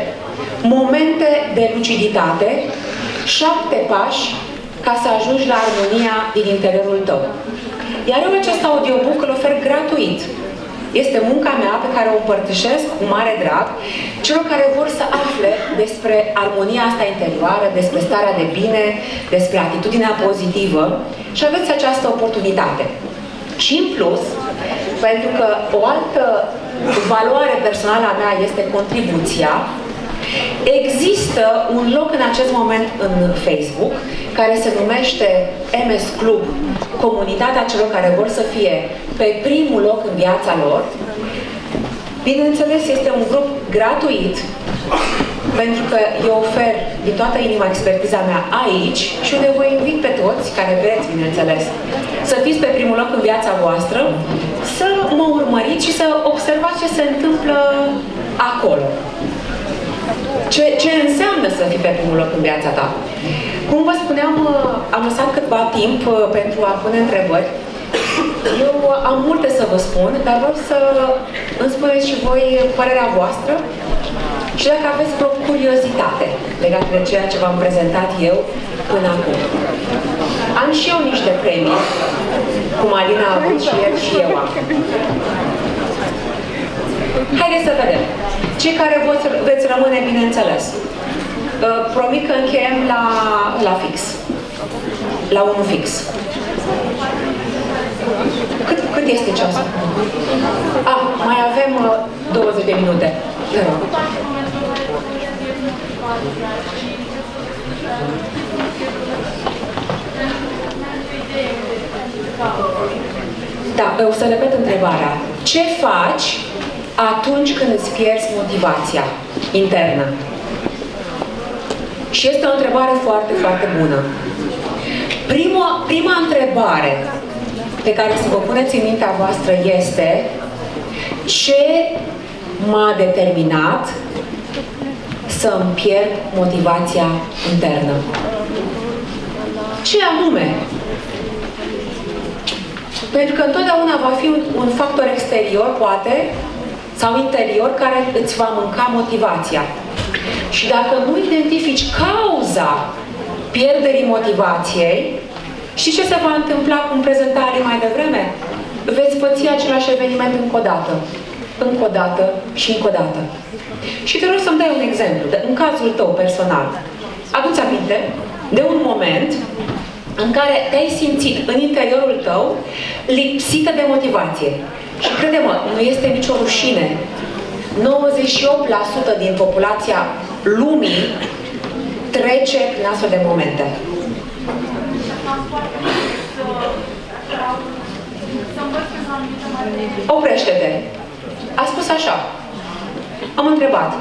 Momente de luciditate, șapte pași ca să ajungi la armonia din interiorul tău. Iar eu acest audiobook îl ofer gratuit. Este munca mea pe care o împărtășesc cu mare drag celor care vor să afle despre armonia asta interioară, despre starea de bine, despre atitudinea pozitivă și aveți această oportunitate. Și în plus, pentru că o altă valoare personală a mea este contribuția, Există un loc în acest moment în Facebook care se numește MS Club, comunitatea celor care vor să fie pe primul loc în viața lor. Bineînțeles, este un grup gratuit pentru că eu ofer din toată inima expertiza mea aici și unde vă invit pe toți, care vreți, bineînțeles, să fiți pe primul loc în viața voastră, să mă urmăriți și să observați ce se întâmplă acolo. Ce, ce înseamnă să fii pe primul loc în viața ta? Cum vă spuneam, am lăsat câtva timp uh, pentru a pune întrebări. Eu am multe să vă spun, dar vreau să îmi spuneți și voi părerea voastră și dacă aveți vreo curiozitate legată de ceea ce v-am prezentat eu până acum. Am și eu niște premii, cum Alina a avut și el și eu am. Haideți să vedem. Cei care voți, veți rămâne, bineînțeles. Uh, Promit că încheiem la, la fix. La unul fix. Cât, cât este ceasul? Ah, mai avem uh, 20 de minute. Te rog. Da, o să repet întrebarea. Ce faci atunci când îți pierzi motivația internă? Și este o întrebare foarte, foarte bună. Prima, prima întrebare pe care să vă puneți în mintea voastră este ce m-a determinat să îmi pierd motivația internă? Ce anume? Pentru că întotdeauna va fi un, un factor exterior, poate, sau interior, care îți va mânca motivația. Și dacă nu identifici cauza pierderii motivației, și ce se va întâmpla cu prezentare mai devreme? Veți păți același eveniment încă o dată, încă o dată și încă o dată. Și te rog să-mi dai un exemplu, în cazul tău personal. Aduți aminte de un moment în care te-ai simțit în interiorul tău lipsită de motivație. Și crede-mă, nu este nicio rușine. 98% din populația lumii trece prin astfel de momente. Oprește-te. A spus așa. Am întrebat.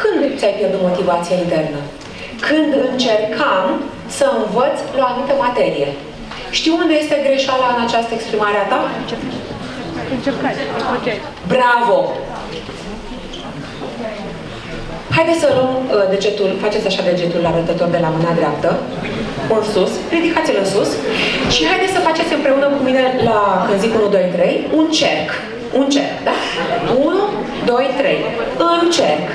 Când ți-ai pierdut motivația internă? Când încercam să învăț la o anumită materie. Știi unde este greșeala în această exprimare a ta? Bravo! Haideți să luăm uh, degetul, faceți așa degetul arătător de la mâna dreaptă, în sus, ridicați-l în sus și haideți să faceți împreună cu mine la, când zic 1, 2, 3, un cerc. Un cerc, da? 1, 2, 3. Încerc,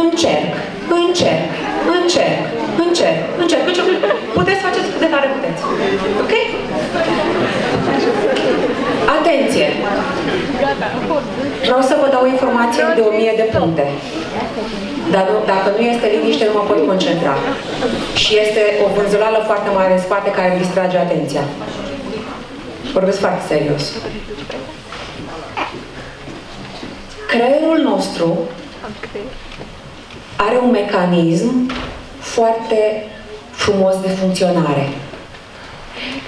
încerc, încerc, încerc, încerc, încerc, încerc. Puteți face cât de tare puteți. Ok? Atenție! Vreau să vă dau informație de 1000 de puncte. Dar nu, dacă nu este liniște, nu mă pot concentra. Și este o vânzulală foarte mare în spate care îmi distrage atenția. Vorbesc foarte serios. Creierul nostru are un mecanism foarte frumos de funcționare.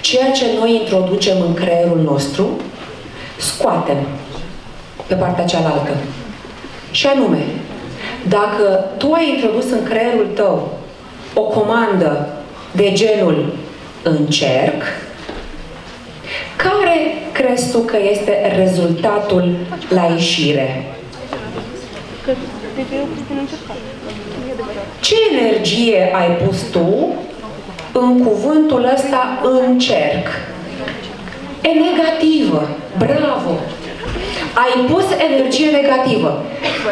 Ceea ce noi introducem în creierul nostru, scoatem pe partea cealaltă. Și anume, dacă tu ai introdus în creierul tău o comandă de genul încerc, care crezi tu că este rezultatul la ieșire? Ce energie ai pus tu în cuvântul ăsta încerc? E negativă. Bravo! Ai pus energie negativă.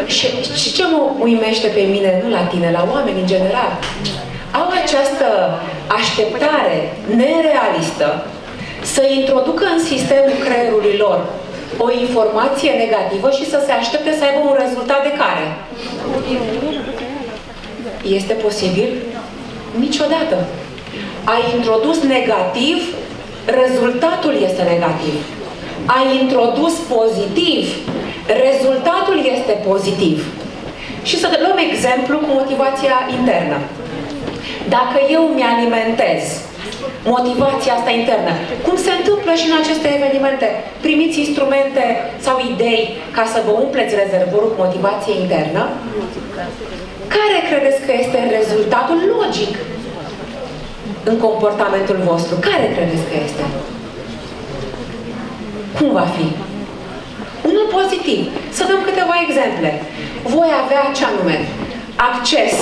Și, și ce mă uimește pe mine, nu la tine, la oameni în general? Au această așteptare nerealistă să introducă în sistemul creierului lor o informație negativă și să se aștepte să aibă un rezultat de care? Este posibil? Niciodată. Ai introdus negativ, rezultatul este negativ. Ai introdus pozitiv, rezultatul este pozitiv. Și să luăm exemplu cu motivația internă. Dacă eu mi-alimentez motivația asta internă. Cum se întâmplă și în aceste evenimente. Primiți instrumente sau idei ca să vă umpleți rezervorul cu motivație internă. Care credeți că este rezultatul logic în comportamentul vostru? Care credeți că este? Cum va fi? Unul pozitiv. Să dăm câteva exemple. Voi avea ce anume? Acces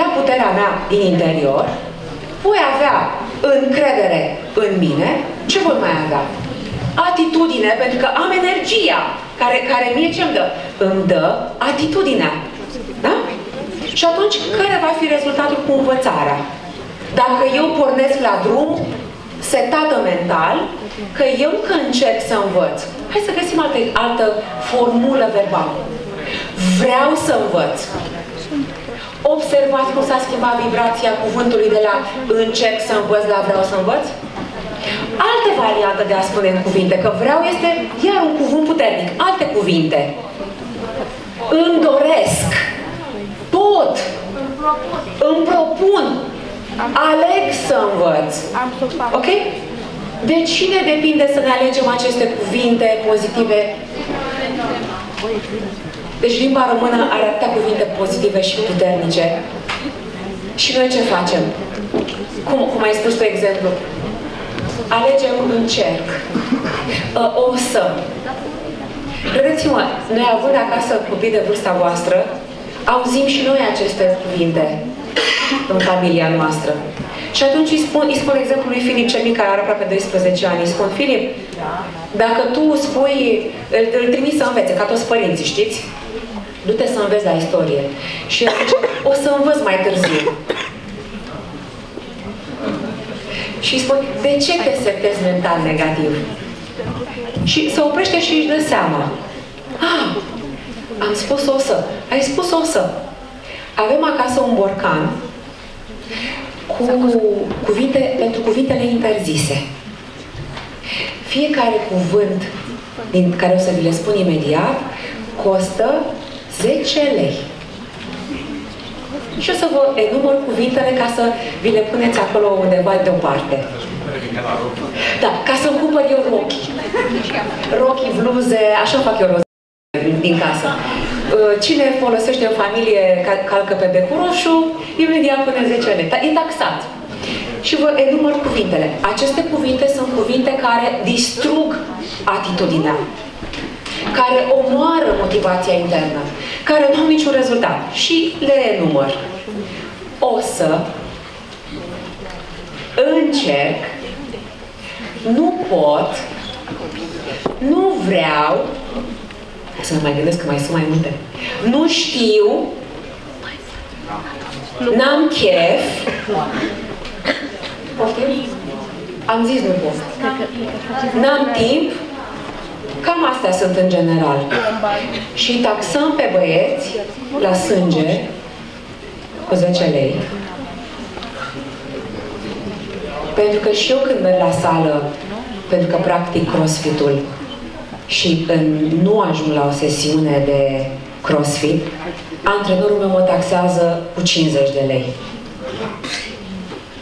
la puterea mea din interior, voi avea încredere în mine, ce voi mai avea? Atitudine, pentru că am energia care, care mie ce îmi dă? Îmi dă atitudinea. Da? Și atunci, care va fi rezultatul cu învățarea? Dacă eu pornesc la drum, setată mental, că eu când încerc să învăț, hai să găsim altă, altă formulă verbală. Vreau să învăț. Observați cum s-a schimbat vibrația cuvântului de la încerc să învăț la vreau să învăț? Alte variante de a spune în cuvinte, că vreau este iar un cuvânt puternic. Alte cuvinte. Îmi doresc. Pot. Îmi propun. Aleg să învăț. Ok? De cine depinde să ne alegem aceste cuvinte pozitive? Deci limba română are atâtea cuvinte pozitive și puternice. Și noi ce facem? Cum, cum ai spus tu exemplu? Alegem un cerc. O să. Credeți-mă, noi având acasă copii de vârsta voastră, auzim și noi aceste cuvinte în familia noastră. Și atunci îi spun, îi spun exemplu lui Filip cel mic, care are aproape 12 ani. Îi spun, Filip, dacă tu spui, îl, îl trimiți să învețe, ca toți părinții, știți? Du-te să înveți la istorie. Și el zice, o să învăț mai târziu. Și îi spun, de ce te setezi mental negativ? Și se oprește și își dă seama. Ah, am spus o să. Ai spus o să. Avem acasă un borcan cu cuvinte, pentru cuvintele interzise. Fiecare cuvânt din care o să vi le spun imediat costă 10 lei. Și o să vă enumăr cuvintele ca să vi le puneți acolo undeva deoparte. Da, ca să-mi cumpăr eu rochi. Rochi, bluze, așa fac eu roz din casă. Uh, cine folosește în familie calcă pe becul roșu, imediat pune 10 lei. E taxat. Și vă enumăr cuvintele. Aceste cuvinte sunt cuvinte care distrug atitudinea, care omoară motivația internă, care nu au niciun rezultat. Și le enumăr. O să încerc, nu pot, nu vreau, să mă mai gândesc că mai sunt mai multe. Nu știu. N-am chef. Poftim? Am zis nu pot. N-am timp. Cam astea sunt în general. Și taxăm pe băieți la sânge cu 10 lei. Pentru că și eu când merg la sală, pentru că practic crossfit-ul, și în, nu ajung la o sesiune de crossfit, antrenorul meu mă taxează cu 50 de lei.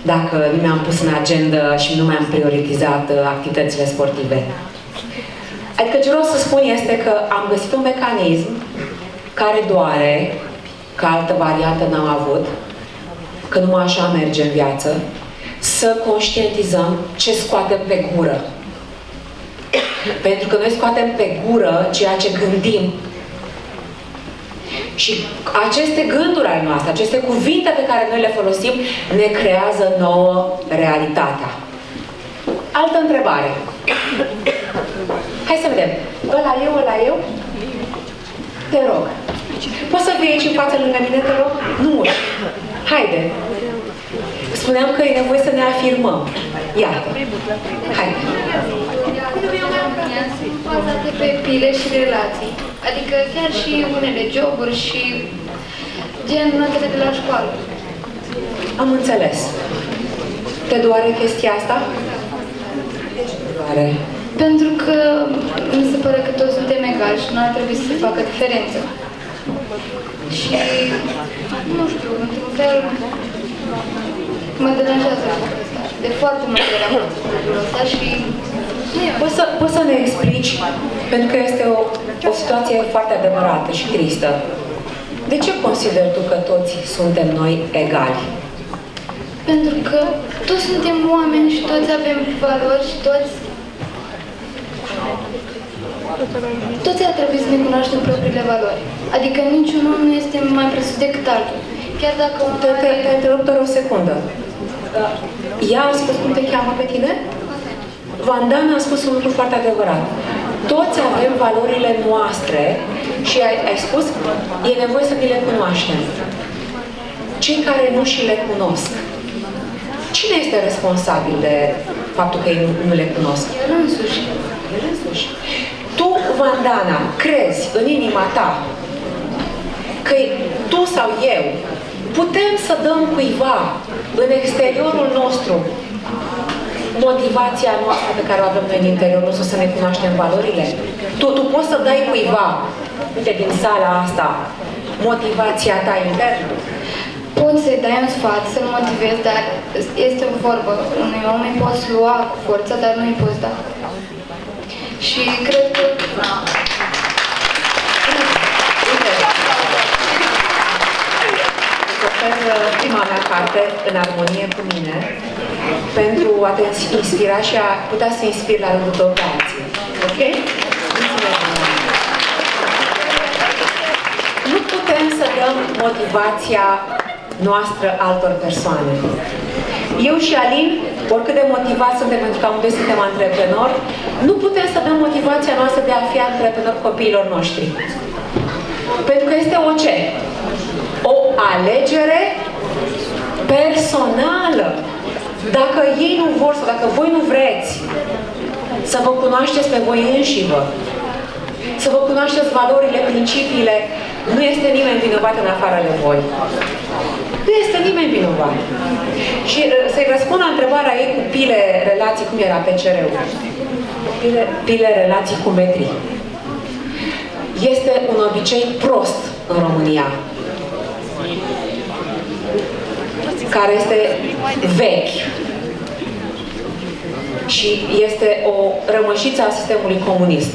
Dacă nu mi-am pus în agenda și nu mi-am prioritizat uh, activitățile sportive. Adică ce vreau să spun este că am găsit un mecanism care doare, că altă variantă n-am avut, că numai așa merge în viață, să conștientizăm ce scoatem pe gură pentru că noi scoatem pe gură ceea ce gândim. Și aceste gânduri ale noastre, aceste cuvinte pe care noi le folosim, ne creează nouă realitatea. Altă întrebare. Hai să vedem. Ăla eu, ăla eu? Te rog. Poți să vii aici în față lângă mine, te rog? Nu. Haide. Spuneam că e nevoie să ne afirmăm. Iată. Hai. Bazate pe pile și relații. Adică chiar și unele joburi și gen notele de la școală. Am înțeles. Te doare chestia asta? Doare. Pentru că mi se pare că toți suntem egali și nu ar trebui să se facă diferență. Și, nu știu, într-un fel, mă deranjează lucrul ăsta. de foarte multe ori am auzit lucrul ăsta și nu e Poți să, poți să ne explici, pentru că este o, o situație foarte adevărată și tristă. De ce consideri tu că toți suntem noi egali? Pentru că toți suntem oameni și toți avem valori și toți... Toți ar trebui să ne cunoaștem propriile valori. Adică niciunul nu este mai presus decât altul. Chiar dacă unul Te, te, are... te întrerup doar o secundă. Ea a spus cum te cheamă pe tine? Vandana a spus un lucru foarte adevărat. Toți avem valorile noastre și ai, ai spus, e nevoie să ni le cunoaștem. Cei care nu și le cunosc, cine este responsabil de faptul că ei nu, nu le cunosc? El însuși. El însuși. Tu, Vandana, crezi în inima ta că tu sau eu putem să dăm cuiva în exteriorul nostru motivația noastră pe care o avem noi în interiorul nostru să ne cunoaștem valorile? Tu, tu poți să dai cuiva, uite, din sala asta, motivația ta internă? Poți să-i dai un sfat, să-l motivezi, dar este o vorbă. Unui om îi poți lua cu forța, dar nu îi poți da. Și cred că... Uite, îți ofer uh, prima mea carte în armonie cu mine pentru a te inspira și a putea să inspiri la rândul tău pe alții. Ok? Mulțumesc, Ioana. Nu putem să dăm motivația noastră altor persoane. Eu și Alin, oricât de motivați suntem pentru că amândoi suntem antreprenori, nu putem să dăm motivația noastră de a fi antreprenor copiilor noștri. Pentru că este o ce? O alegere personală. Dacă ei nu vor sau dacă voi nu vreți să vă cunoașteți pe voi înșivă, să vă cunoașteți valorile, principiile, nu este nimeni vinovat în afară de voi. Nu este nimeni vinovat. Și uh, să-i răspund la întrebarea ei cu pile, relații, cum era pe cereu? Pile, pile, relații cu metri. Este un obicei prost în România. Care este vechi. Și este o rămășiță a sistemului comunist.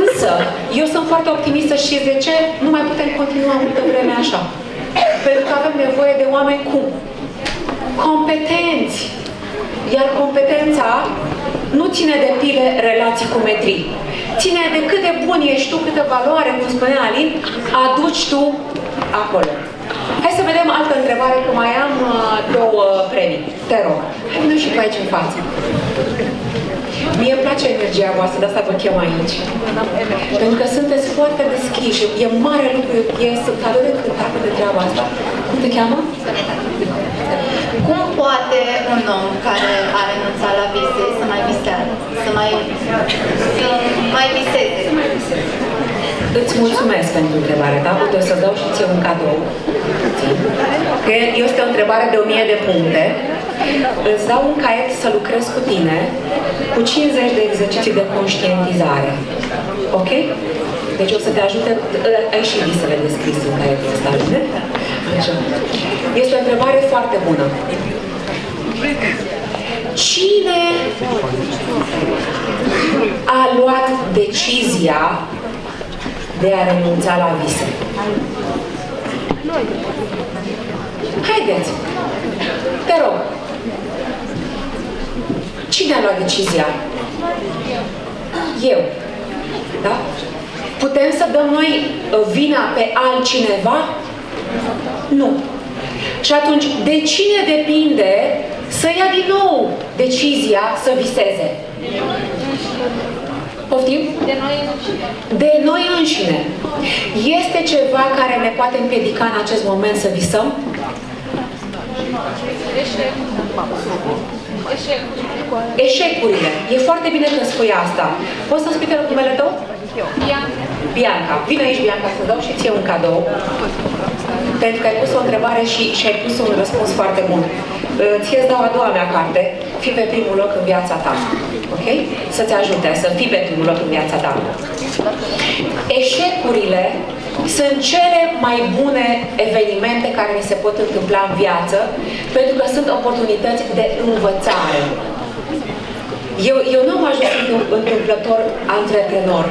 Însă, eu sunt foarte optimistă și de ce nu mai putem continua multă vreme așa? Pentru că avem nevoie de oameni cu competenți. Iar competența nu ține de pile relații cu metrii. Ține de cât de bun ești tu, câtă valoare, cum spunea Alin, aduci tu acolo. Hai să vedem altă întrebare, că mai am uh, două premii. Te rog, hai vină și tu aici în față. Mie îmi place energia voastră, de asta vă chem aici. Pentru că sunteți foarte deschiși. E mare lucru, e sunt atât de încântată de treaba asta. Cum te cheamă? Cum poate un om care a renunțat la vise să mai viseze, să mai, să mai viseze? Îți mulțumesc pentru întrebare, da? Uite, o să dau și ție un cadou. Că este o întrebare de 1000 de puncte. Îți dau un caiet să lucrez cu tine cu 50 de exerciții de conștientizare. Ok? Deci o să te ajute, ai și visele descris în caietul ăsta, bine? Așa. Este o întrebare foarte bună. Cine a luat decizia de a renunța la vise? Haideți! Te rog! Cine a luat decizia? Eu. Da? Putem să dăm noi uh, vina pe altcineva? Nu. Și atunci, de cine depinde să ia din nou decizia să viseze? Poftim? De noi înșine. De noi înșine. Este ceva care ne poate împiedica în acest moment să visăm? Eșec. Eșec. Eșecurile. E foarte bine că spui asta. Poți să spui pe numele tău? Bianca. Bianca. Vine aici, Bianca, să dau și ție un cadou. Pentru că ai pus o întrebare și, și ai pus un răspuns foarte bun. Ție îți dau a doua mea carte, fii pe primul loc în viața ta. Ok? Să-ți ajute să fii pe primul loc în viața ta. Eșecurile sunt cele mai bune evenimente care ni se pot întâmpla în viață, pentru că sunt oportunități de învățare. Eu, eu nu am ajuns întâmplător antreprenor,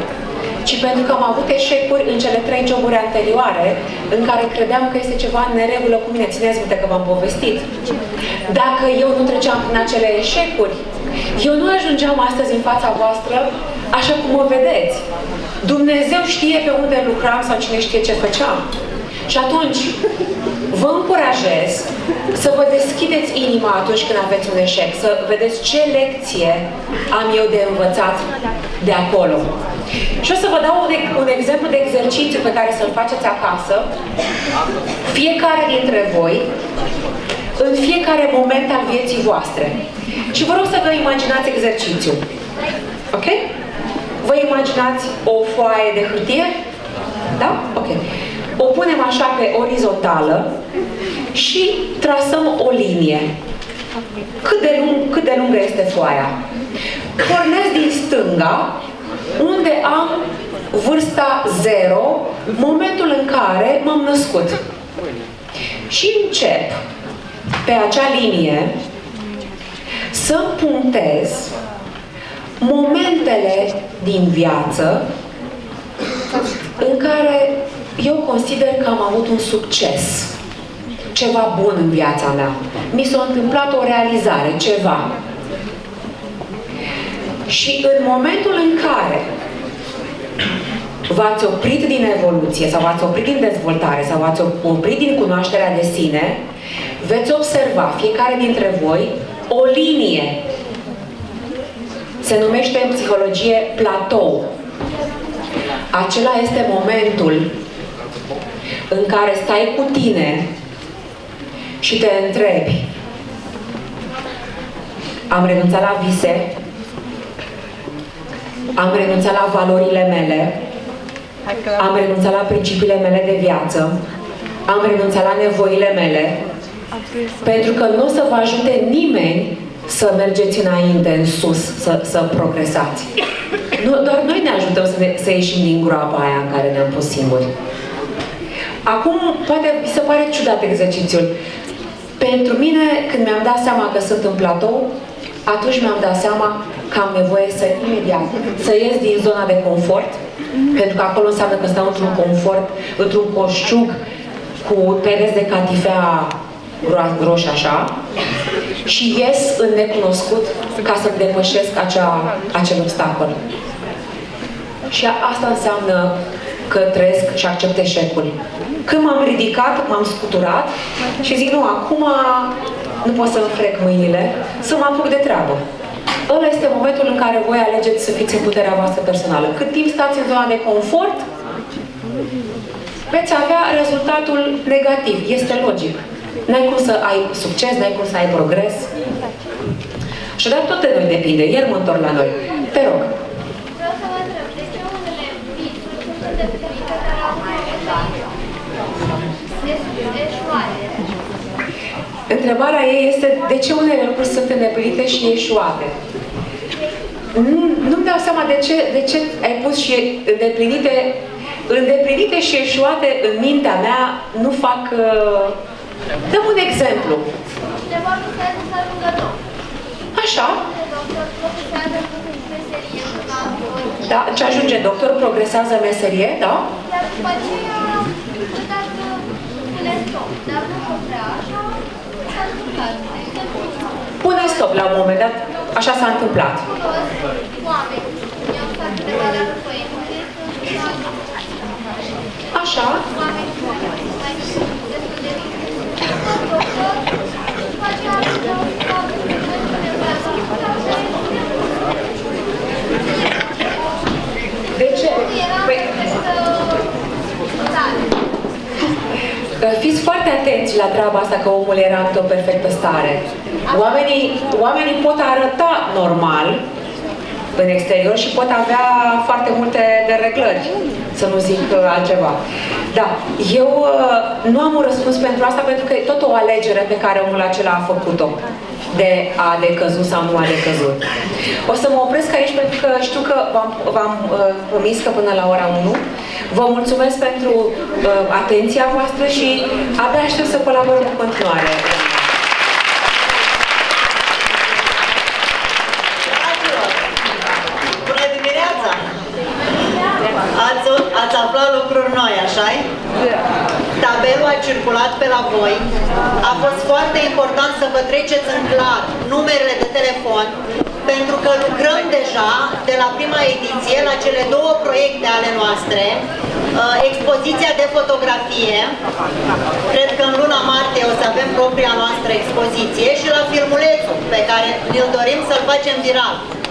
ci pentru că am avut eșecuri în cele trei joburi anterioare, în care credeam că este ceva în neregulă cu mine. Țineți minte că v-am povestit. Dacă eu nu treceam prin acele eșecuri, eu nu ajungeam astăzi în fața voastră așa cum o vedeți. Dumnezeu știe pe unde lucram sau cine știe ce făceam. Și atunci, vă încurajez să vă deschideți inima atunci când aveți un eșec, să vedeți ce lecție am eu de învățat de acolo. Și o să vă dau un, un exemplu de exercițiu pe care să-l faceți acasă, fiecare dintre voi, în fiecare moment al vieții voastre. Și vă rog să vă imaginați exercițiul. Ok? Vă imaginați o foaie de hârtie? Da? Ok. O punem așa pe orizontală și trasăm o linie. Cât de, lung, cât de lungă este foaia? Pornesc din stânga, unde am vârsta 0, momentul în care m-am născut. Și încep pe acea linie să punctez momentele din viață în care eu consider că am avut un succes, ceva bun în viața mea. Mi s-a întâmplat o realizare, ceva. Și în momentul în care v-ați oprit din evoluție sau v-ați oprit din dezvoltare sau v-ați oprit din cunoașterea de sine, veți observa fiecare dintre voi o linie. Se numește în psihologie platou. Acela este momentul în care stai cu tine și te întrebi am renunțat la vise, am renunțat la valorile mele, am renunțat la principiile mele de viață, am renunțat la nevoile mele, pentru că nu o să vă ajute nimeni să mergeți înainte, în sus, să, să progresați. Nu, doar noi ne ajutăm să, ne, să ieșim din groapa aia în care ne-am pus singuri. Acum, poate vi se pare ciudat exercițiul. Pentru mine, când mi-am dat seama că sunt în platou, atunci mi-am dat seama că am nevoie să imediat, să ies din zona de confort, pentru că acolo înseamnă că stau într-un confort, într-un coșciug cu pereți de catifea roșu așa și ies în necunoscut ca să-mi depășesc acea, acel obstacol. Și asta înseamnă că trăiesc și accept eșecul. Când m-am ridicat, m-am scuturat și zic, nu, acum nu pot să-mi frec mâinile, să mă apuc de treabă. Ăla este momentul în care voi alegeți să fiți în puterea voastră personală. Cât timp stați în zona de confort, veți avea rezultatul negativ. Este logic. N-ai cum să ai succes, n-ai cum să ai progres. Și dar tot de noi depinde. Iar mă întorc la noi. Te rog. Vreau să vă întreb, de ce unele visuri sunt îndeplinite care au eșuare? Întrebarea ei este de ce unele lucruri sunt îndeplinite și eșuate. Nu, nu-mi dau seama de ce, de ce ai pus și îndeplinite, îndeplinite și eșuate în mintea mea nu fac... Uh... Dăm un exemplu. Cineva lucrează să ajungă doctor. Așa. Doctor profesează meserie ceva. Da, ce ajunge doctor, progresează meserie, da? Iar după aceea, dacă pune stop, dar nu o vrea așa, s-a întâmplat. De exemplu, Pune stop la un moment dat, așa s-a întâmplat. cunosc oameni, mi-au stat întrebarea lui părinții, Așa. oameni mai destul de doctor, după aceea ajungeau la De ce? Păi, Fiți foarte atenți la treaba asta că omul era într-o perfectă stare. Oamenii, oamenii pot arăta normal în exterior și pot avea foarte multe dereglări, să nu zic altceva. Da, eu uh, nu am un răspuns pentru asta pentru că e tot o alegere pe care omul acela a făcut-o. de a decăzut sau nu a decăzut. O să mă opresc aici pentru că știu că v-am, v-am uh, promis că până la ora 1 vă mulțumesc pentru uh, atenția voastră și abia aștept să colaborăm în continuare. Dragilor, Bună dimineața! Ați, ați aflat lucruri noi, așa -i? Tabelul a circulat pe la voi. A fost foarte important să vă treceți în clar numerele de telefon, pentru că lucrăm deja de la prima ediție la cele două proiecte ale noastre. Uh, Expoziția de fotografie, cred că în luna martie o să avem propria noastră expoziție și la filmulețul pe care îl dorim să-l facem viral.